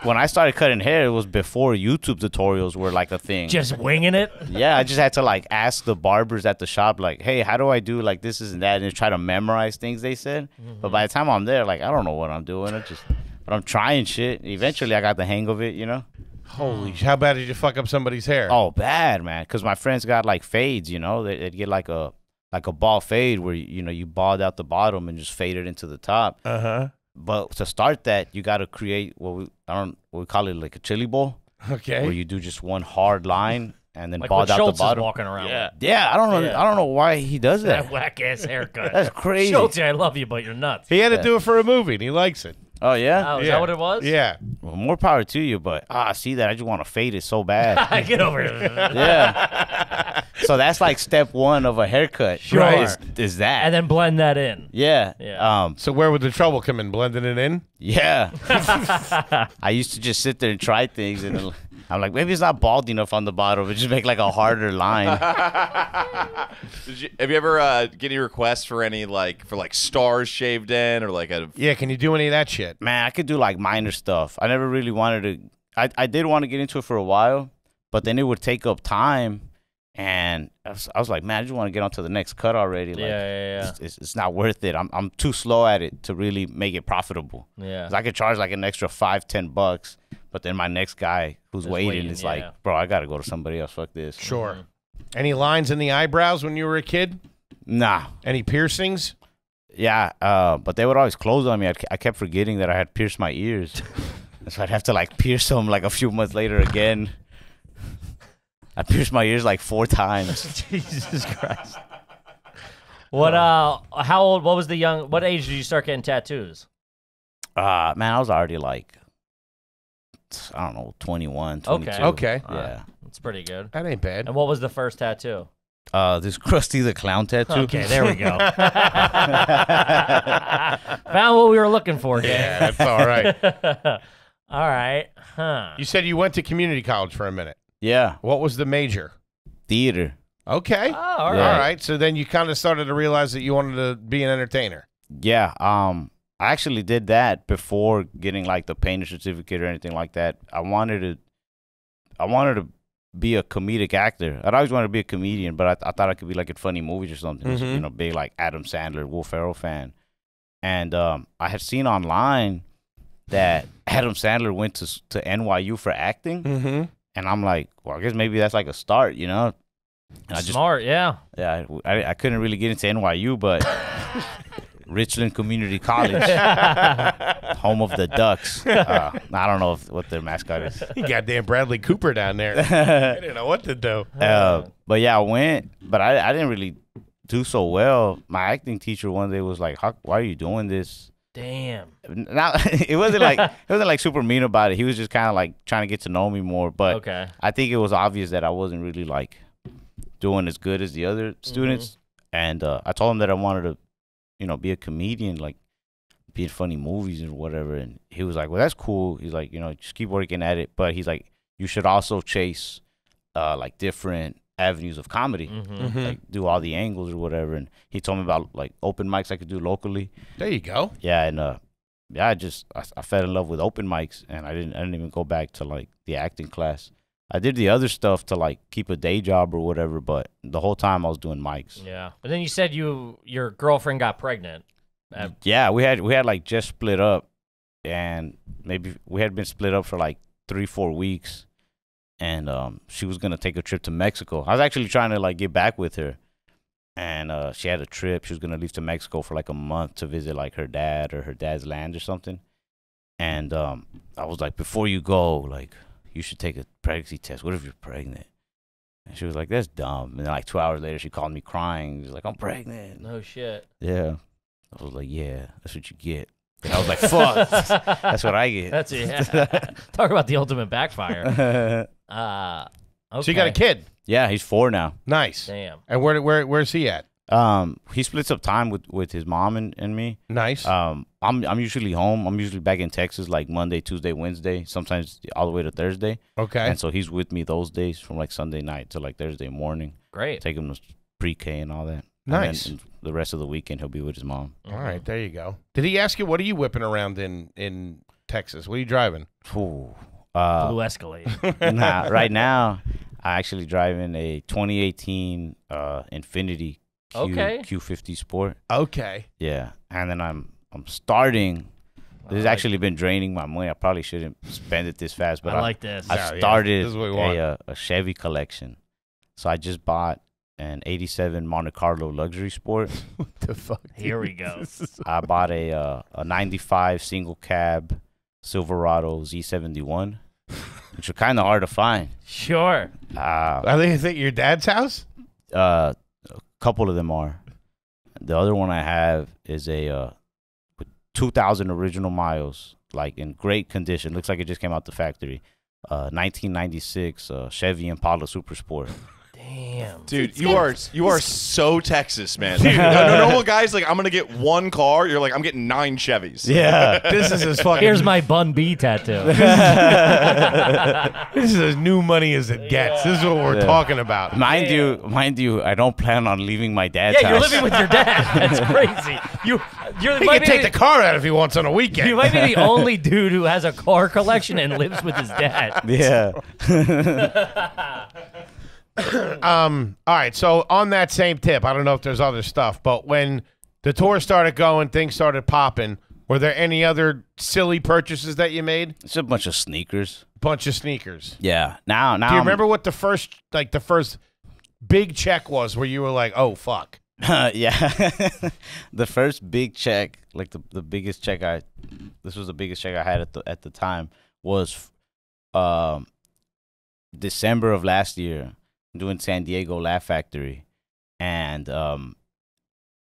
when I started cutting hair, it was before YouTube tutorials were like a thing. Just winging it. yeah, I just had to like ask the barbers at the shop, like, "Hey, how do I do like this, this, and that?" and just try to memorize things they said. But by the time I'm there, like, I don't know what I'm doing. I just but I'm trying shit. Eventually, I got the hang of it. You know. Holy, sh- how bad did you fuck up somebody's hair? Oh, bad man. Because my friends got like fades. You know, they, they'd get like a like a ball fade where you know you balled out the bottom and just fade it into the top. Uh huh. But to start that, you got to create what we I don't we call it like a chili bowl, Okay. where you do just one hard line and then Like balled what out Schulz the is bottom. walking around Yeah. with. Yeah, I don't know. Yeah. I don't know why he does That that. whack ass haircut. That's crazy. Schulz, I love you, but you're nuts. he had to do it for a movie, and he likes it. Oh yeah. Oh, is Yeah. that what it was? Yeah. Well, more power to you, but ah, I see that. I just want to fade it so bad. Get over it. yeah. So that's like step one of a haircut. Sure. Is, is that? and then blend that in. yeah. Yeah. Um. So where would the trouble come in? Blending it in? Yeah. I used to just sit there and try things, and then I'm like, maybe it's not bald enough on the bottom, but just make like a harder line. Did you, have you ever uh, get any requests for any like for like stars shaved in or like a Yeah. Can you do any of that shit? Man, I could do like minor stuff. I never really wanted to. I I did want to get into it for a while, but then it would take up time, and I was, I was like, man, I just want to get onto the next cut already. Yeah, Like, yeah, yeah. It's, it's, it's not worth it. I'm I'm too slow at it to really make it profitable. Yeah. 'Cause I could charge like an extra five, ten bucks, but then my next guy who's waiting, waiting, is yeah. like, bro, I gotta go to somebody else. Fuck this. Sure. Any lines in the eyebrows when you were a kid? Nah. Any piercings? Yeah. Uh, but they would always close on me. I, I kept forgetting that I had pierced my ears, so I'd have to like pierce them like a few months later again. I pierced my ears like four times. Jesus Christ. What uh how old what was the young what age did you start getting tattoos? Uh man, I was already like I don't know, 21, 22. Okay. Okay. Yeah. That's pretty good. That ain't bad. And what was the first tattoo? Uh this Krusty the Clown tattoo. Okay, there we go. Found what we were looking for, Yeah, that's all right. all right. Huh. You said you went to community college for a minute. Yeah. What was the major? Theater. Okay. Oh, all right. Yeah. All right. So then you kind of started to realize that you wanted to be an entertainer. Yeah. Um I actually did that before getting like the painter certificate or anything like that. I wanted to I wanted to be a comedic actor. I'd always wanted to be a comedian, but I, I thought I could be like in funny movies or something. Mhm. You know, big like Adam Sandler, Will Ferrell fan. And um, I had seen online that Adam Sandler went to to NYU for acting, Mm-hmm. And I'm like, well, I guess maybe that's like a start, you know. And I just Smart, yeah. yeah, I, I, I couldn't really get into NYU, but Richland Community College, home of the Ducks. Uh, I don't know if, what their mascot is. You goddamn Bradley Cooper down there. I didn't know what to do. Uh, but yeah, I went, but I, I didn't really do so well. My acting teacher one day was like, How, "Why are you doing this?" Damn. Not, it wasn't like it wasn't like super mean about it. He was just kind of like trying to get to know me more. But Okay. I think it was obvious that I wasn't really like doing as good as the other students. And uh, I told him that I wanted to, you know, be a comedian, like be in funny movies and whatever. And he was like, "Well, that's cool." He's like, "You know, just keep working at it." But he's like, "You should also chase, uh, like different avenues of comedy, hmm Mhm. like do all the angles or whatever." And he told me about like open mics I could do locally. There you go. Yeah, and uh, yeah, I just I, I fell in love with open mics, and I didn't I didn't even go back to like the acting class. I did the other stuff to like keep a day job or whatever, but the whole time I was doing mics. Yeah. But then you said you your girlfriend got pregnant. Uh, Yeah, we had we had like just split up, and maybe we had been split up for like three four weeks, and um she was gonna take a trip to Mexico. I was actually trying to like get back with her, and uh she had a trip. She was gonna leave to Mexico for like a month to visit like her dad or her dad's land or something. And um I was like, before you go, like you should take a pregnancy test. What if you're pregnant? And she was like, that's dumb. And then like two hours later, she called me crying. She's like, I'm pregnant. no shit. Yeah. I was like, yeah, that's what you get. And I was like, fuck, that's what I get. That's it. Yeah. Talk about the ultimate backfire. Uh okay. So you got a kid. yeah, he's four now. Nice. Damn. And where where where's he at? Um, he splits up time with, with his mom and, and me. Nice. Um, I'm I'm usually home. I'm usually back in Texas like Monday, Tuesday, Wednesday, sometimes all the way to Thursday. okay. And so he's with me those days from like Sunday night to like Thursday morning. Great. Take him to pre-K and all that. And then Nice. the rest of the weekend he'll be with his mom. All right, there you go. Did he ask you what are you whipping around in in Texas? What are you driving? Ooh. Uh, Blue Escalade. nah, right now, I actually driving a 2018 uh, Infiniti Q, Okay. Q50 Sport. Okay. Yeah, and then I'm I'm starting This has actually been draining my money. I probably shouldn't spend it this fast, but I like this. I Yeah, yeah, started this is what we want. a, uh, a Chevy collection. So I just bought an 87 Monte Carlo luxury sport. What the fuck? Here we go. I bought a uh, a 95 single cab Silverado Z71, which are kind of hard to find. Sure. Uh, I think it's at your dad's house. uh, a couple of them are. The other one I have is a uh, with 2,000 original miles, like in great condition. Looks like it just came out the factory. Uh, 1996 uh, Chevy Impala Super Sport. Damn. Dude, you are you are so Texas, man. Dude, no, no, normal guys like I'm gonna get one car. You're like I'm getting nine Chevys. Yeah. This is as fucking. Here's my Bun B tattoo. This is as new money as it gets. This is what we're Yeah. talking about. mind you, mind you, I don't plan on leaving my dad's yeah, you're living with your dad. That's crazy. You, you're He might can take the, the car out if he wants on a weekend. you might be the only dude who has a car collection and lives with his dad. yeah. Um. All right. So on that same tip, I don't know if there's other stuff, but when the tour started going, things started popping. Were there any other silly purchases that you made? It's a bunch of sneakers. Bunch of sneakers. Yeah. Now, now. Do you I'm- remember what the first, like the first big check was, where you were like, "Oh fuck." yeah. the first big check, like the the biggest check I, this was the biggest check I had at the at the time was, um, December of last year, doing San Diego Laugh Factory, and um,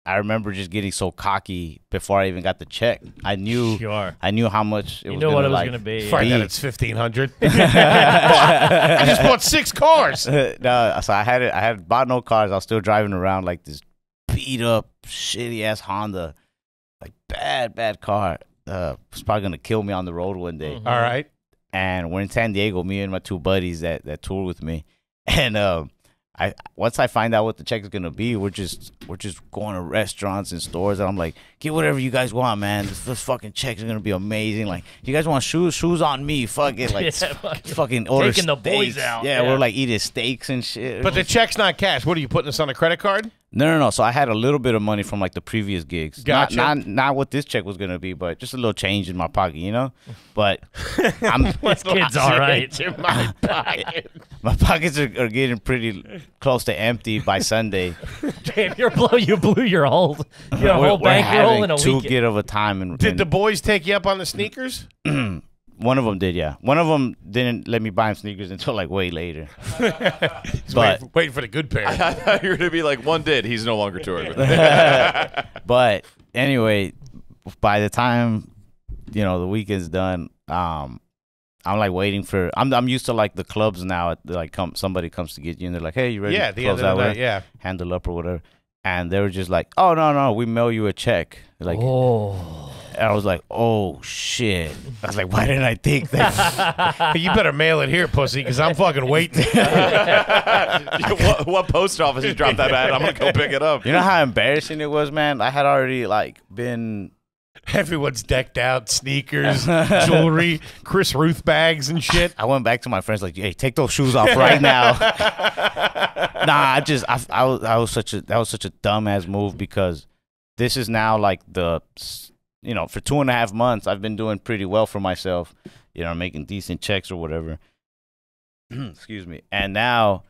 I remember just getting so cocky before I even got the check. I knew Sure. I knew how much it You was know gonna what it was like, going to be. Find Be- out it's fifteen hundred. I just bought six cars. no, so I had it. I had bought no cars. I was still driving around like this beat up, shitty ass Honda, like bad, bad car. Uh, was probably gonna kill me on the road one day. Mhm. All right. And we're in San Diego, me and my two buddies that that tour with me. And um, I once I find out what the check is gonna be, we're just we're just going to restaurants and stores, and I'm like, get whatever you guys want, man. This, this fucking check is gonna be amazing. Like, you guys want shoes? Shoes on me. Fuck it. Like, Yeah, fuck fucking order Taking the boys steaks. out, Yeah, yeah. we're like eating steaks and shit. But the check's not cash. What are you putting this on a credit card? No, no, no. So I had a little bit of money from like the previous gigs. Not- Gotcha. Not, not, what this check was gonna be, but just a little change in my pocket, you know. But I'm This kid's all right. In my pocket. my pockets are, are getting pretty close to empty by Sunday. Damn, you're blow. You blew your whole your we're, whole we're bankroll in a too weekend. good of a time. And, Did and the boys take you up on the sneakers? one of them did, yeah. One of them didn't let me buy him sneakers until like way later. He's But- waiting, waiting for the good pair. I thought you were gonna be like one did. He's no longer touring. but anyway, by the time you know the weekend's done, um, I'm like waiting for. I'm I'm used to like the clubs now. Like come somebody comes to get you and they're like, hey, you ready? yeah, to the end close of the that night. way? Yeah. handle up or whatever. And they were just like, oh no no, we mail you a check. Like, oh, and I was like, oh shit. I was like, why didn't I think that? Hey, you better mail it here, pussy, because I'm fucking waiting. what, what post office you dropped that at? I'm gonna go pick it up. you know how embarrassing it was, man. I had already like been Everyone's decked out, sneakers, jewelry, Chris Ruth bags and shit. I went back to my friends like, "Hey, take those shoes off right now." nah, I just I, I was I was such a that was such a dumbass move because this is now like the s- you know for two and a half months I've been doing pretty well for myself, you know, making decent checks or whatever. Excuse me, and now.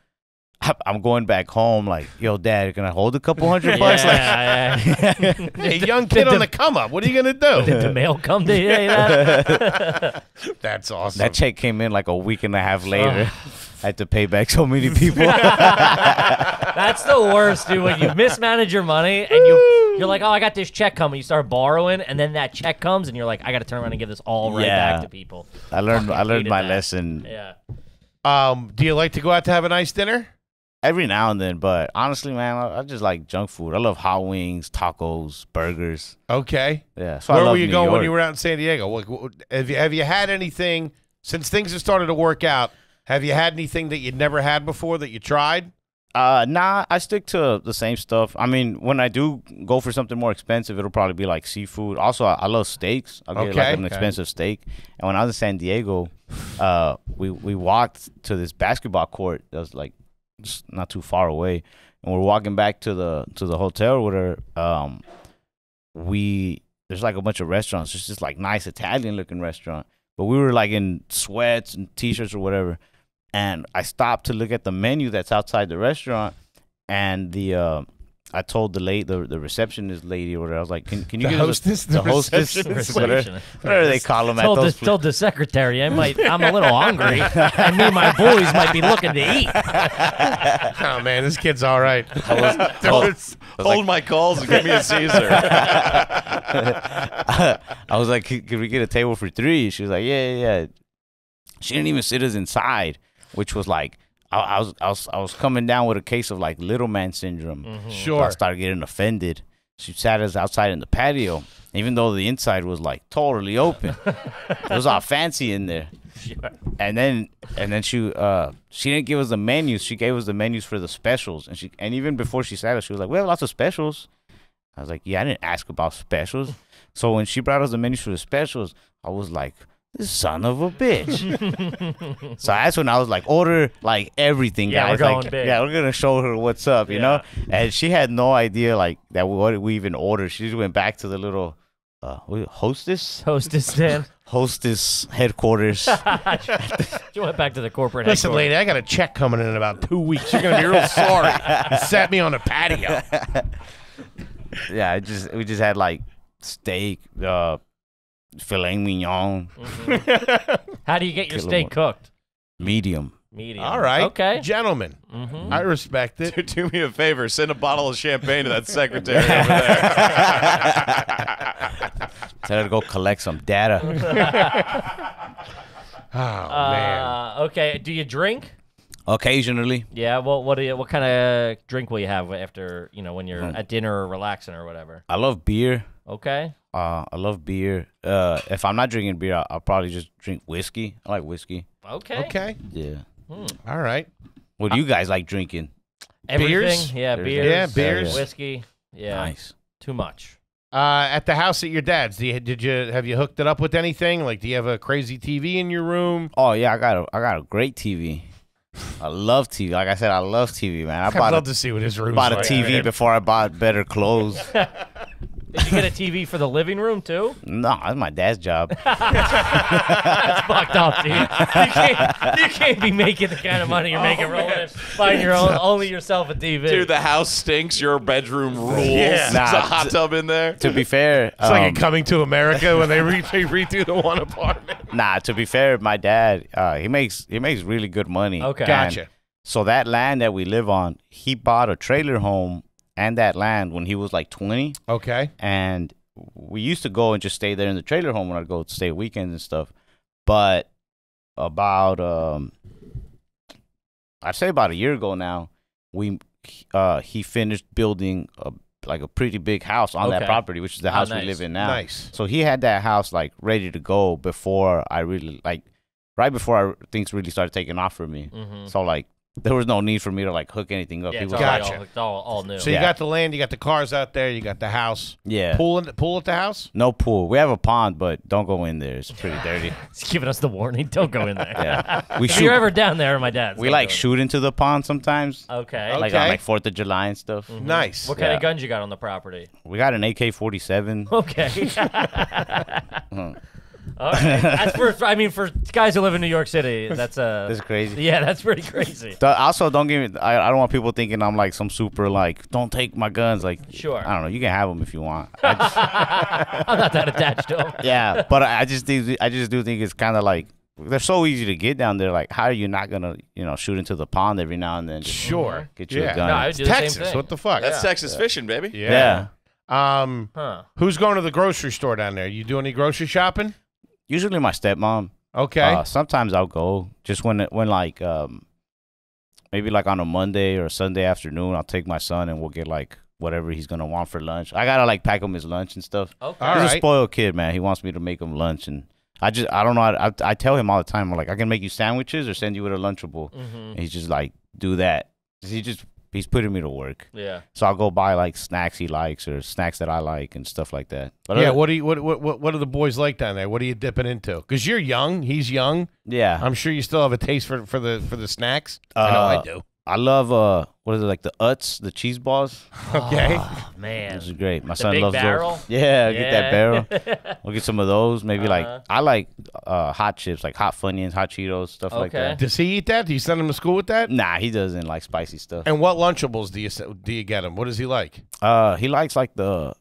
I- I'm going back home like, yo, dad, can I hold a couple hundred bucks? Like, yeah, yeah. A young kid on the come up. What are you gonna do? Did the mail come to you? that? That's awesome. that check came in like a week and a half later. I had to pay back so many people. That's the worst, dude. When you mismanage your money and you you're like, oh, I got this check coming. You start borrowing, and then that check comes, and you're like, I got to turn around and give this all right Yeah. back to people. I learned I learned my that. lesson Yeah. Um, do you like to go out to have a nice dinner? Every now and then, but honestly, man, I, I just like junk food. I love hot wings, tacos, burgers. Okay. Yeah, so Where were you New going when you were out in San Diego? What- have you have you had anything since things have started to work out? Have you had anything that you'd never had before that you tried? Uh, nah, I stick to the same stuff. I mean, when I do go for something more expensive, it'll probably be like seafood. Also, I, I love steaks. I'll get Okay. like an Okay. expensive steak. And when I was in San Diego, uh, we we walked to this basketball court that was like just not too far away, and we're walking back to the to the hotel whatever. Um, we there's like a bunch of restaurants. It's just like nice Italian looking restaurant. But we were like in sweats and t-shirts or whatever. And I stopped to look at the menu that's outside the restaurant, and the uh, I told the late the the receptionist lady or whatever. I was like, "Can can you The give us a- hostess? the, The hostess, whatever, whatever they call them at told, those the, told the secretary I might I'm a little hungry and me and my boys might be looking to eat. Oh man, this kid's all right. Oh, hold, hold my calls and give me a Caesar. I was like, could, could we get a table for three? She was like, yeah, yeah, yeah. She didn't even sit us inside, which was like, I, I was, I was, I was coming down with a case of like little man syndrome. So I started getting offended. She sat us outside in the patio, even though the inside was like totally open. it was all fancy in there. Sure. And then, and then she, uh, she didn't give us the menus. She gave us the menus for the specials, and she, and even before she sat us, she was like, "We have lots of specials." I was like, "Yeah, I didn't ask about specials." So when she brought us the menus for the specials, I was like, "This son of a bitch." so that's when I was like, "Order like everything, Yeah, we're guys. like, going big. yeah, we're gonna show her what's up, you know." And she had no idea like that what we even ordered. She just went back to the little uh, what- hostess, Hostess Dan. hostess headquarters. She went back to the corporate Listen, headquarters. lady, I got a check coming in in about two weeks. You're gonna be real sorry. You sat me on a patio. yeah, it just we just had like steak, uh, filet mignon, How do you get your Kill 'em steak all. cooked? medium. Medium. All right, Okay. gentlemen, Mhm. I respect it. do, do me a favor. Send a bottle of champagne to that secretary over there. Tell her to go collect some data. Oh man, Uh, okay. Do you drink? Occasionally, Yeah. Well, what do you? What kind of drink will you have after you know when you're Hmm. at dinner or relaxing or whatever? I love beer. Okay. Uh, I love beer. Uh, if I'm not drinking beer, I'll, I'll probably just drink whiskey. I like whiskey. Okay. okay, Yeah. all right. What do you guys like drinking? Everything. Beers? Yeah. There's Beers. Yeah, beers. Whiskey. Yeah. Nice. Too much. Uh, at the house at your dad's, do you, did you have you hooked it up with anything? Like, do you have a crazy TV in your room? Oh yeah, I got a I got a great TV. I love TV. Like I said, I love TV, man. I I'd bought love a, to see what his room. bought a TV man. before I bought better clothes. Did you get a TV for the living room too? no, that's my dad's job. That's fucked up, dude. You can't, you can't be making the kind of money you're making rolling in, buying your own, only yourself a TV. Dude, the house stinks. Your bedroom rules. Yeah. There's a Nah, hot tub in there. to be fair, It's like um, a coming to America when they, re- they redo the one apartment. Nah, to be fair, my dad, uh, he makes he makes really good money. Okay. And Gotcha. So that land that we live on, he bought a trailer home and that land when he was like 20, Okay. and we used to go and just stay there in the trailer home when I'd go to stay weekends and stuff. But about um, I'd say about a year ago now, we uh he finished building a like a pretty big house on that property, which is the Oh, house nice. we live in now. Nice. So he had that house like ready to go before I really like right before I, things really started taking off for me. Mhm. So like there was no need for me to like hook anything up. Yeah, he it's was like, Gotcha. all, it's all, all new. So you Yeah. got the land, you got the cars out there, you got the house. yeah, Pool in, the pool at the house. no pool. We have a pond, but don't go in there. It's pretty dirty. He's giving us the warning. Don't go in there. Yeah, we if shoot. you're ever down there, my dad's. we don't like go in. shoot into the pond sometimes, Okay. Okay. like on like Fourth of July and stuff. Mm-hmm. Nice. What kind Yeah. of guns you got on the property? We got an AK forty seven. Okay. Uh-huh. Okay. That's for. I mean, for guys who live in New York City, that's a. That's crazy. Yeah, that's pretty crazy. Also, don't give me. I, I don't want people thinking I'm like some super like. Don't take my guns. Like, Sure. I don't know. You can have them if you want. I just, I'm not that attached to them. yeah, but I I just think I just do think it's kind of like they're so easy to get down there. Like, how are you not gonna you know shoot into the pond every now and then? Just Sure. Get you yeah. a gun. No, I would It's do the same Texas. thing. What the fuck? That's Texas fishing, baby. yeah. yeah. Um, Huh. who's going to the grocery store down there? You do any grocery shopping? Usually my stepmom. Okay. Uh, sometimes I'll go just when it, when like um maybe like on a Monday or a Sunday afternoon. I'll take my son and we'll get like whatever he's gonna want for lunch. I gotta like pack him his lunch and stuff. Okay. All he's right. a spoiled kid, man. He wants me to make him lunch and. I just I don't know. I, I, I tell him all the time. I'm like I can make you sandwiches or send you with a lunchable. hmm And he's just like, do that. He just he's putting me to work. Yeah. So I'll go buy like snacks he likes or snacks that I like and stuff like that. But yeah. other- What do you what what what what are the boys like down there? What are you dipping into? Because you're young. He's young. yeah. I'm sure you still have a taste for for the for the snacks. I know I Uh, do. I love uh what is it like the Utz, the cheese balls? Okay. Oh, man. Those are great. My The son big loves barrel? those. Yeah, get that barrel. We'll get some of those. Maybe Uh-huh. like I like uh, hot chips, like hot Funyuns, hot Cheetos, stuff like that. Does he eat that? Do you send him to school with that? Nah, he doesn't like spicy stuff. And what Lunchables do you do you get him? What does he like? Uh, he likes like the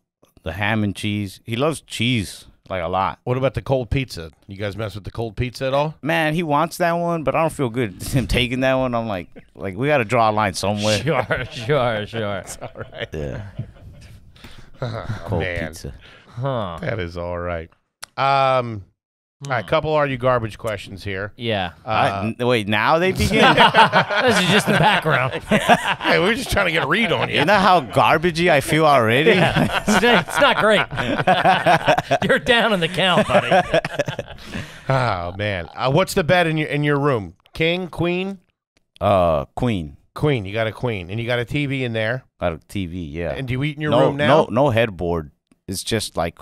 the ham and cheese. He loves cheese like a lot. What about the cold pizza? You guys mess with the cold pizza at all? Man, he wants that one, but I don't feel good him taking that one. I'm like, like we got to draw a line somewhere. Sure, sure, sure. All right. Yeah, cold man. pizza. Huh. That is all right. Um, all right, couple are you garbage questions here. Yeah. Uh, n- wait, now they begin. this is just the background. hey, we're just trying to get a read on you. you know how garbagey I feel already. it's, it's not great. You're down in the count, buddy. Oh man, uh, what's the bed in your in your room? King, queen, Uh, Queen. queen. You got a queen, and you got a TV in there. Got a TV, yeah. And do you eat in your no, room now? no, no headboard. It's just like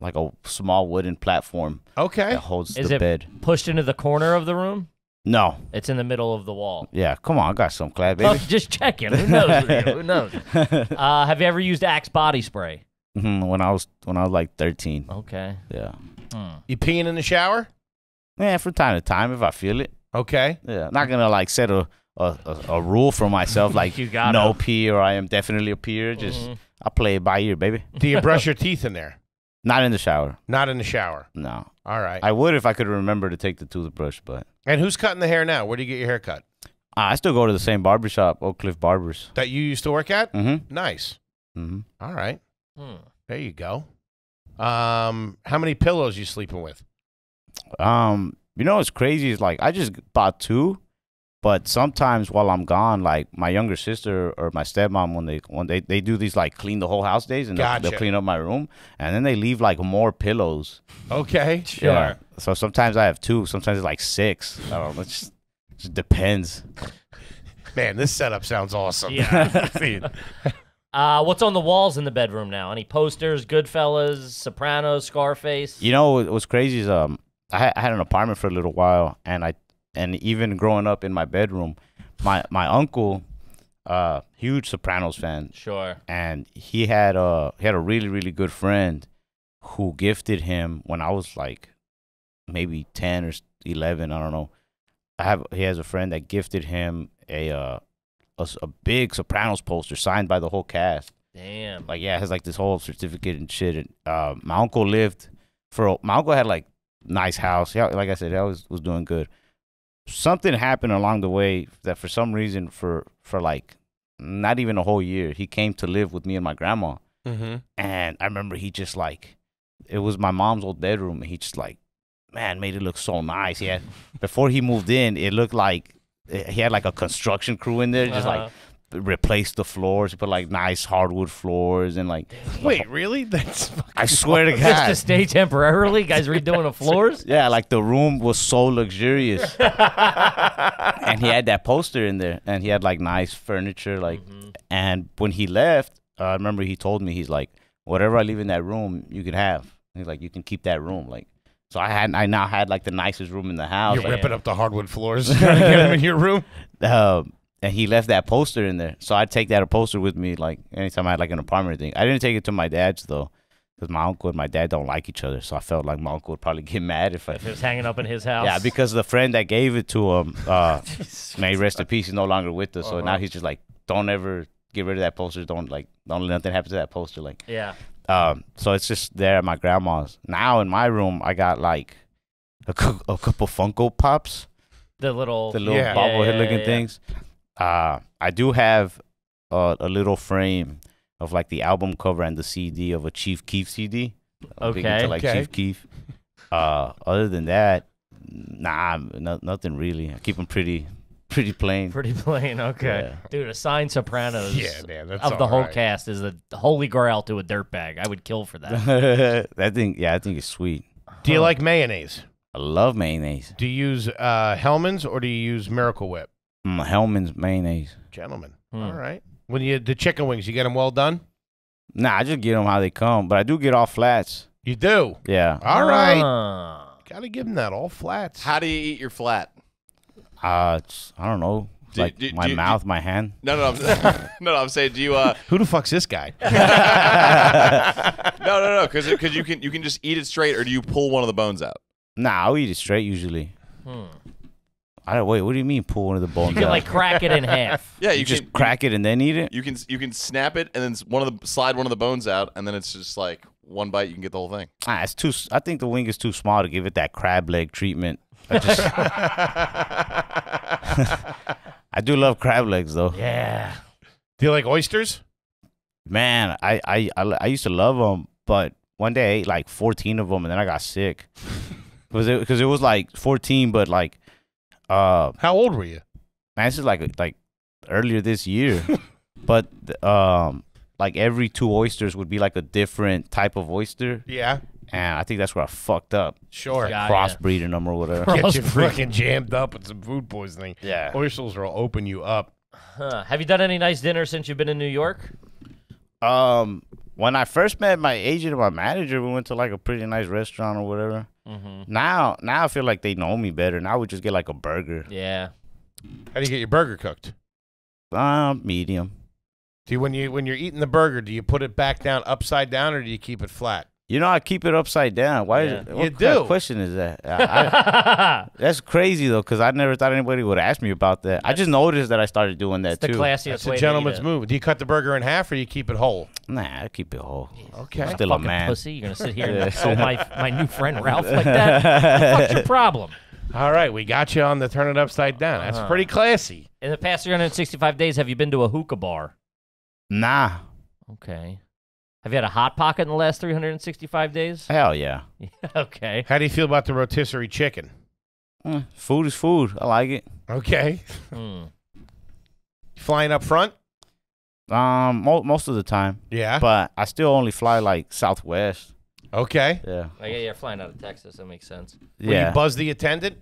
like a small wooden platform Okay. that holds Is the it bed. pushed into the corner of the room? No, It's in the middle of the wall. yeah, come on, I got some clad, Oh, baby. just checking. Who knows? Who knows? Uh, have you ever used Axe body spray? Mhm, when I was when I was like thirteen, Okay. yeah, Hmm. You peeing in the shower? yeah, from time to time if I feel it. Okay. Yeah, not gonna like set a a, a, a rule for myself like You gotta. no pee or I am definitely a peer. Just Mhm. I play it by ear, baby. Do you brush your teeth in there? Not in the shower. Not in the shower. No, All right. I would if I could remember to take the toothbrush, but and who's cutting the hair now? Where do you get your hair cut? uh, I still go to the same barbershop, Oak Cliff Barbers. That you used to work at? Mm-hmm. Nice. Mm-hmm. All right. Hmm. There you go. Um, how many pillows you sleeping with? Um, you know what's crazy is like I just bought two, but sometimes while I'm gone, like my younger sister or my stepmom, when they when they, they do these like clean the whole house days and they'll, they'll clean up my room, and then they leave like more pillows. Okay. Sure. Yeah. So sometimes I have two, sometimes it's like six. I don't know. It just, just depends. Man, this setup sounds awesome. Yeah. See, Uh, what's on the walls in the bedroom now? Any posters? Goodfellas, Sopranos, Scarface. You know what- what's crazy is um I had an apartment for a little while, and I and even growing up in my bedroom, my my uncle, uh, huge Sopranos fan, Sure. and he had a he had a really really good friend who gifted him when I was like maybe ten or eleven. I don't know. I have he has a friend that gifted him a uh a, a big Sopranos poster signed by the whole cast. Damn. Like yeah, it has like this whole certificate and shit. And uh, my uncle lived for my uncle had like nice house. Yeah, like I said, he always was doing good. Something happened along the way that for some reason for for like not even a whole year he came to live with me and my grandma. mm-hmm. And I remember he just like it was my mom's old bedroom and he just like man made it look so nice. yeah before he moved in, it looked like he had like a construction crew in there, just Uh-huh. like replaced the floors, put like nice hardwood floors and like Wait, really? That's I swear to God. Just to stay temporarily, guys redoing the floors. Yeah, like the room was so luxurious. and he had that poster in there and he had like nice furniture like Mm-hmm. and when he left, uh, I remember he told me he's like whatever I leave in that room, you can have. He's like you can keep that room like so I had I now had like the nicest room in the house. You're like, ripping up the hardwood floors trying to get them in your room. um, and he left that poster in there. So I'd take that poster with me, like anytime I had like an apartment or thing. I didn't take it to my dad's though, because my uncle and my dad don't like each other. So I felt like my uncle would probably get mad if I. If it was hanging up in his house. Yeah, because the friend that gave it to him, uh, may rest in peace, he's no longer with us. So Uh-huh. now he's just like, don't ever get rid of that poster. Don't like, don't let nothing happen to that poster. Like, Yeah. um, so it's just there at my grandma's. Now in my room, I got like a, cou- a couple Funko Pops The little. the little Yeah. bobblehead Yeah, yeah, looking yeah. things. Uh, I do have a, a little frame of like the album cover and the CD of a Chief Keef CD. I'm Okay. into, like Okay. Chief Keef. Uh, other than that, nah, no, nothing really. I keep them pretty, pretty plain. Pretty plain. Okay. Dude, a signed Sopranos. Yeah, man. That's of the all whole right. cast is the holy grail to a dirtbag. I would kill for that. that thing, yeah, I think it's sweet. Do you Huh. like mayonnaise? I love mayonnaise. Do you use uh, Hellmann's or do you use Miracle Whip? Mm, Hellmann's mayonnaise. Gentlemen. Hmm. All right. When you the chicken wings, you get them well done. Nah, I just get them how they come, but I do get all flats. You do. Yeah. All right. Ah. Got to give them that all flats. How do you eat your flat? Uh, it's, I don't know. Do- like do- my do- mouth, my hand. No, no, no, I'm, no, no. I'm saying, do you? Uh, Who the fuck's this guy? no, no, no, because because you can you can just eat it straight, or do you pull one of the bones out? Nah, I'll eat it straight usually. I don't wait. What do you mean pull one of the bones You can out? like crack it in half. Yeah, you, you, just can crack it and then eat it. You can you can snap it and then one of the slide one of the bones out, and then it's just like one bite. You can get the whole thing. Ah, it's too. s- I think the wing is too small to give it that crab leg treatment. I just. I do love crab legs though. Yeah. Do you like oysters? Man, I I I, I used to love them, but one day I ate like 14 of them and then I got sick. Because it, cause it was like 14, but like, uh, How old were you? man, this is like like earlier this year. but um, like every two oysters would be like a different type of oyster, Yeah, and I think that's where I fucked up. sure. Got ya. Crossbreeding them or whatever. Get you Crossbreed. fucking jammed up with some food poisoning. yeah. Oysters will open you up. Huh. Have you done any nice dinners since you've been in New York? Um, when I first met my agent and my manager, we went to like a pretty nice restaurant or whatever. Mm-hmm. Now, now I feel like they know me better. Now we just get like a burger, Yeah. How do you get your burger cooked? um, medium. Do you when you when you're eating the burger, do you put it back down upside down or do you keep it flat? You know, I keep it upside down. Why? Yeah. Is it, what You kind do. of question is that? I, I, that's crazy though, because I never thought anybody would ask me about that. I just noticed that I started doing that It's the classiest That's way a gentleman's eat move. Do you cut the burger in half or do you keep it whole? Nah, I keep it whole. Okay. Still a Fucking man. pussy. You're gonna sit here and insult my my new friend Ralph like that? What's your problem? All right, we got you on the turn it upside down. That's Uh-huh. pretty classy. In the past 365 days, have you been to a hookah bar? Nah, Okay. Have you had a hot pocket in the last 365 days? hell yeah. okay. How do you feel about the rotisserie chicken? Mm, food is food. I like it. Okay. Hmm. Flying up front? Um, mo- most of the time, Yeah. but I still only fly like Southwest. Okay. Yeah, Oh, yeah, you're flying out of Texas. That makes sense. Will yeah. you buzz the attendant?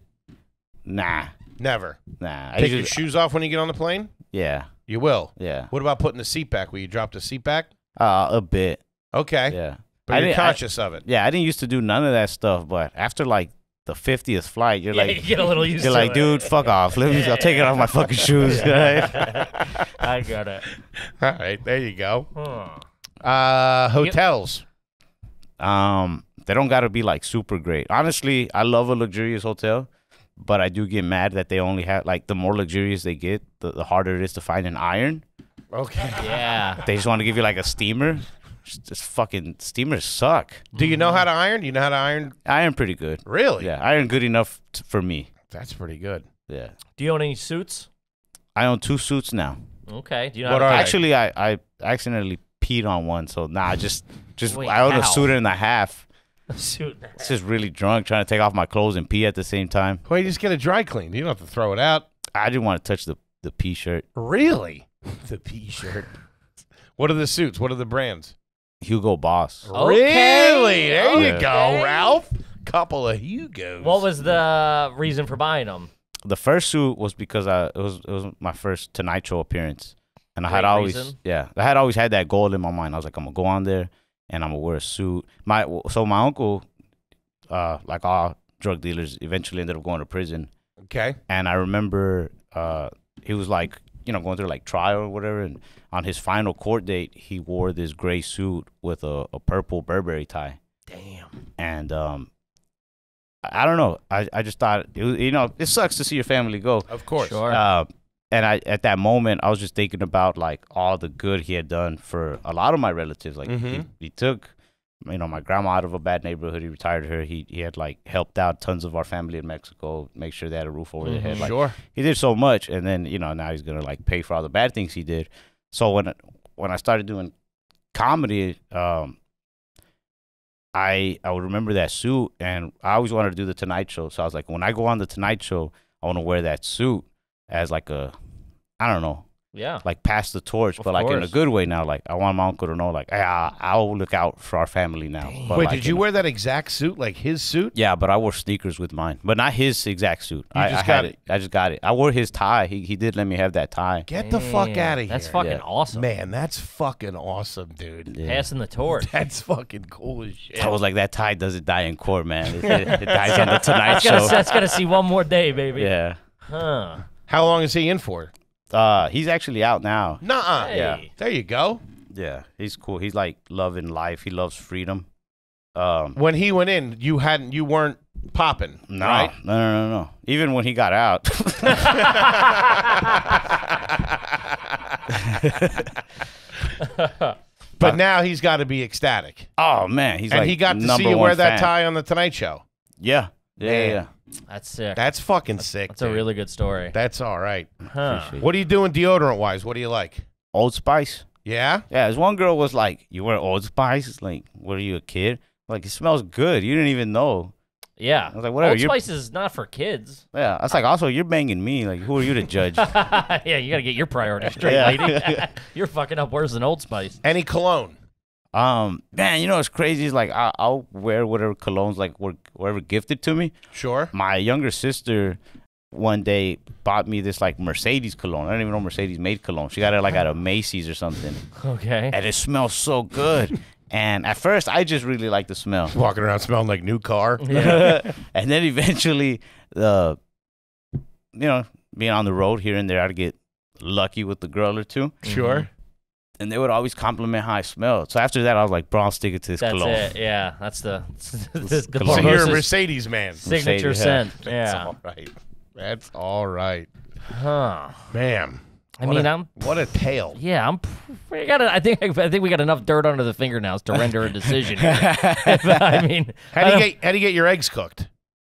nah, Never. nah. I Take your shoes off when you get on the plane? yeah, You will. yeah. What about putting the seat back? Will you drop the seat back? Uh, a bit. Okay. Yeah. But I you're didn't- I- conscious of it. Yeah, I didn't used to do none of that stuff, but after like the fiftieth flight, you're Yeah, like, you get a little used you're to like, it. dude, fuck off. Let me, I'll take it off my fucking shoes. I got it. All right, there you go. Huh. Uh, hotels. um, they don't gotta be like super great. Honestly, I love a luxurious hotel, but I do get mad that they only have like the more luxurious they get, the, the harder it is to find an iron. Okay. Yeah. They just want to give you like a steamer. Just, just fucking steamers suck. Do you know how to iron? Do you know how to iron? Iron pretty good. Really? Yeah, iron good enough t- for me. That's pretty good. Yeah, Do you own any suits? I own two suits now. Okay. Do you know What how are to they? Actually, I, I accidentally peed on one, so nah, I just just Wait, I own a how? suit and a half. suit? It's just really drunk, trying to take off my clothes and pee at the same time. Well, you just get a dry clean. You don't have to throw it out. I didn't want to touch the the pee shirt. Really? the P-shirt. What are the suits? What are the brands? Hugo Boss. Okay. Really? There you Okay. go, Ralph. Couple of Hugos. What was the reason for buying them? The first suit was because I it was it was my first Tonight Show appearance, and I had Great always reason. yeah I had always had that goal in my mind. I was like I'm gonna go on there and I'm gonna wear a suit. My so my uncle, uh, like all drug dealers, eventually ended up going to prison. Okay. and I remember uh, he was like, you know, going through like trial or whatever, and on his final court date, he wore this gray suit with a, a purple Burberry tie, Damn. and um, I, I don't know, I, I just thought it was, you know, it sucks to see your family go, Of course. Sure. uh, and I at that moment I was just thinking about like all the good he had done for a lot of my relatives, like he, Mhm. he took. You know, my grandma out of a bad neighborhood. He retired her. He he had like helped out tons of our family in Mexico, make sure they had a roof over their head. Mhm. Like Sure. he did so much, and then you know now he's gonna like pay for all the bad things he did. So when when I started doing comedy, um, I I would remember that suit, and I always wanted to do the Tonight Show. So I was like, when I go on the Tonight Show, I want to wear that suit as like a, I don't know, Yeah. like pass the torch, Of but like in a good way. Now, like I want my uncle to know, like, hey, I, I'll look out for our family now. But, Wait, like, did you know- wear that exact suit, like his suit? yeah, but I wore sneakers with mine, but not his exact suit. You I, just I got had it. I just got it. I wore his tie. He he did let me have that tie. Get the fuck out of here. That's fucking Yeah. awesome. Man, that's fucking awesome, dude. Yeah. Passing the torch. That's fucking cool as shit. I was like, that tie doesn't die in court, man. It, it, it dies on the Tonight That's gonna, Show. that's gonna see one more day, baby. Yeah. Huh. How long is he in for? Uh, he's actually out now. Nuh-uh. Yeah. There you go. Yeah, he's cool. He's like loving life. He loves freedom. Um, When he went in, you hadn't, you weren't popping, no, right? no, no, no, no. Even when he got out, But now he's got to be ecstatic. oh man, he's and like he got to see you one wear that tie on the Tonight Show. Yeah, yeah, Man. yeah. yeah. That's sick. That's fucking sick. That's a really good story. That's all right. Huh. What are you doing deodorant wise? What do you like? Old Spice. Yeah. Yeah, this one girl was like, "You wear Old Spice?" It's like, "What are you a kid?" Like, it smells good. You didn't even know. Yeah. I was like, whatever, Old you're- Spice is not for kids. Yeah, I was like, also, you're banging me. Like, who are you to judge? yeah, you got to get your priorities straight, Yeah. lady. You're fucking up worse than Old Spice. Any cologne? Um, man, you know what's crazy is like I, I'll wear whatever colognes like were whatever gifted to me. Sure. My younger sister one day bought me this like Mercedes cologne. I don't even know Mercedes made cologne. She got it like at a Macy's or something, Okay. and it smells so good. And at first, I just really liked the smell. Walking around smelling like new car. Yeah. and then eventually, the you know, being on the road here and there, I'd get lucky with the girl or two, Sure. And they would always compliment how I smelled. So after that, I was like, "Bro, I'll stick it to this That's cologne." it. Yeah. That's the, the, the Cologne. So you're a Mercedes man. signature Mercedes, yeah. scent. That's Yeah. all right. That's all right. Huh. Man. I What mean, a- I'm What a tale. Yeah, I'm. I got. I think. I think we got enough dirt under the fingernails to render a decision. I mean, How do you get how do you get your eggs cooked?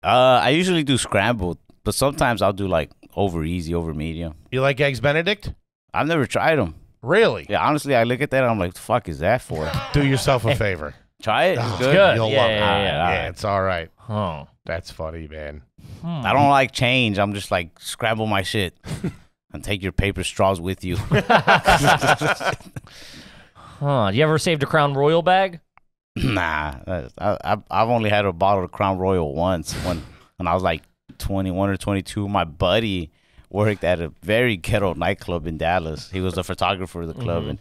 Uh, I usually do scrambled, but sometimes I'll do like over easy, over medium. You like eggs Benedict? I've never tried them. Really? Yeah, honestly, I look at that, and I'm like, "The fuck is that for?" Do yourself a favor. Try it. It's Oh, good. good. You'll Yeah, love yeah, it. yeah, yeah, yeah. it's all right. Huh. That's funny, man. Hmm. I don't like change. I'm just like scramble my shit and take your paper straws with you. Huh. You ever saved a Crown Royal bag? nah, that- I, I, I've only had a bottle of Crown Royal once when when I was like 21 or 22. My buddy worked at a very ghetto nightclub in Dallas. He was a photographer of the club, and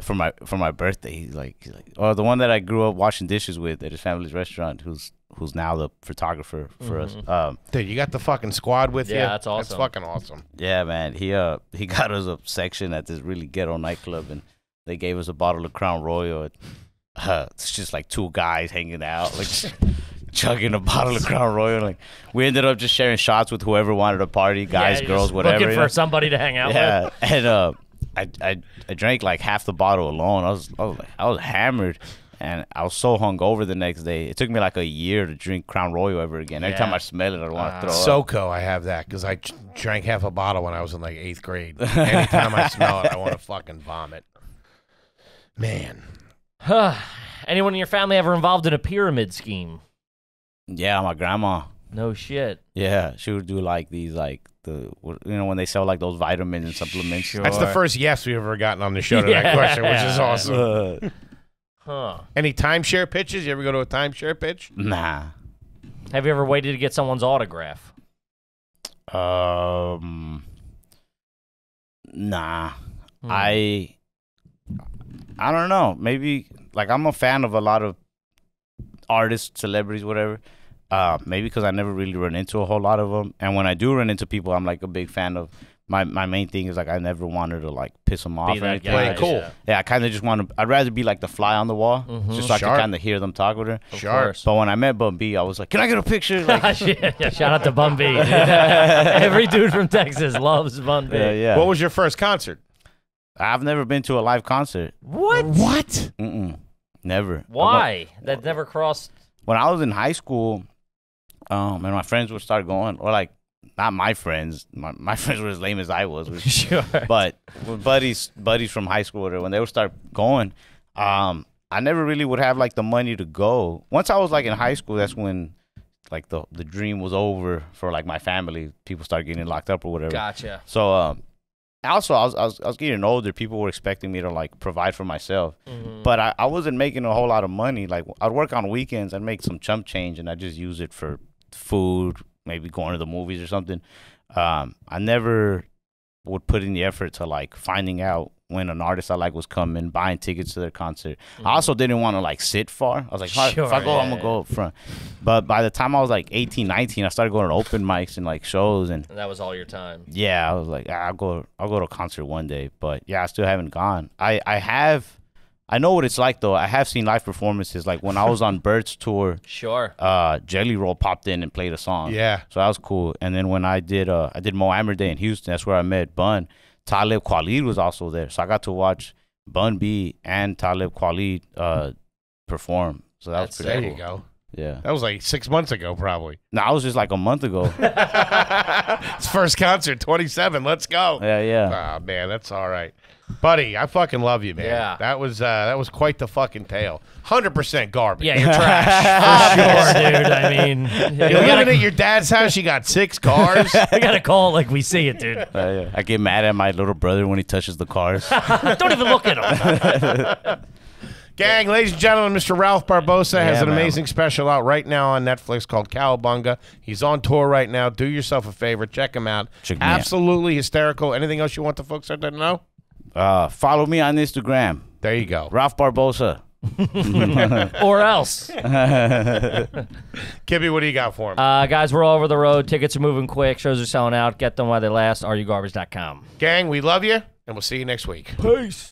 for my for my birthday, he's like, he's like, oh, the one that I grew up washing dishes with at his family's restaurant, who's who's now the photographer for us. Um, Dude, you got the fucking squad with you. Yeah, that's awesome. That's fucking awesome. Yeah, man. He uh he got us a section at this really ghetto nightclub, and they gave us a bottle of Crown Royal. And, uh, it's just like two guys hanging out, like chugging a bottle of Crown Royal. Like we ended up just sharing shots with whoever wanted to party, guys, Yeah, girls, whatever. Looking you for know? somebody to hang out yeah, with. and uh, I, I I drank like half the bottle alone. I was I was like I was hammered. And I was so hungover the next day. It took me like a year to drink Crown Royal ever again. Every time I smell it, I want to Uh, throw up. SoCo, I have that because I drank half a bottle when I was in like eighth grade. Anytime I smell it, I want to fucking vomit. Man, Huh. Anyone in your family ever involved in a pyramid scheme? Yeah, my grandma. No shit. Yeah, she would do like these, like the you know when they sell like those vitamins and supplements. Sure. that's the first yes we've ever gotten on the show to that question, which is awesome. Uh, Huh. Any timeshare pitches? You ever go to a timeshare pitch? nah. Have you ever waited to get someone's autograph? Um. Nah. Hmm. I. I don't know. Maybe like I'm a fan of a lot of artists, celebrities, whatever. Uh, maybe because I never really run into a whole lot of them, and when I do run into people, I'm like a big fan of. My my main thing is like I never wanted to like piss them off Be or that anything. guy. Play cool. yeah. Yeah, I kind of just want to. I'd rather be like the fly on the wall, Mhm. just so I Sharp. can kind of hear them talk with her. Of Sharp. course. But when I met Bun B, I was like, "Can I get a picture?" Like, yeah, shout out to Bun B. Every dude from Texas loves Bun B. yeah, yeah. What was your first concert? I've never been to a live concert. What? What? Mm-mm, never. Why? That never crossed. When I was in high school, um, and my friends would start going, or like, not my friends. My, my friends were as lame as I was. which- Sure. but with buddies, buddies from high school, or when they would start going, um, I never really would have like the money to go. Once I was like in high school, that's when like the the dream was over for like my family. People started getting locked up or whatever. Gotcha. So um, also I was, I was I was getting older. People were expecting me to like provide for myself, Mhm. but I, I wasn't making a whole lot of money. Like I'd work on weekends, I'd make some chump change, and I just use it for food, maybe going to the movies or something. Um, I never would put in the effort to like finding out when an artist I like was coming, buying tickets to their concert. I also didn't want to like sit far. I was like, if I- if I Mm-hmm. Sure, go, I'm gonna go up front. But by the time I was like 18, 19, I started going to open mics and like shows, and And that was all your time. yeah, I was like, ah, I'll go, I'll go to a concert one day. But yeah, I still haven't gone. I, I have, I know what it's like though. I have seen live performances. Like when I was on Bert's tour, Sure. uh, Jelly Roll popped in and played a song. Yeah. So that was cool. And then when I did, uh, I did Mo Amer Day in Houston. That's where I met Bun. Talib Kweli was also there, so I got to watch Bun B and Talib Kweli uh, perform. So that That's was There pretty you go. Yeah. That was like six months ago, probably. No, I was just like a month ago. It's first concert, 27. Let's go. yeah, yeah. Ah, man, that's all right. Buddy, I fucking love you, man. Yeah. That was uh, that was quite the fucking tale. 100% garbage. Yeah, you're trash. For sure, dude. I mean, You're living gotta, at your dad's house. You got six cars. I gotta call like we see it, dude. Uh, yeah. I get mad at my little brother when he touches the cars. Don't even look at him. Gang, ladies and gentlemen, Mr. Ralph Barbosa has an man. amazing special out right now on Netflix called Cowabunga. He's on tour right now. Do yourself a favor, check him out. Check me out. Absolutely hysterical. Anything else you want the folks out there to know? Uh, follow me on Instagram, There you go. Ralph Barbosa. or else. Kibby, what do you got for him? Uh, guys, we're all over the road. Tickets are moving quick. Shows are selling out. Get them while they last. AreYouGarbage.com. Gang, we love you, and we'll see you next week. Peace.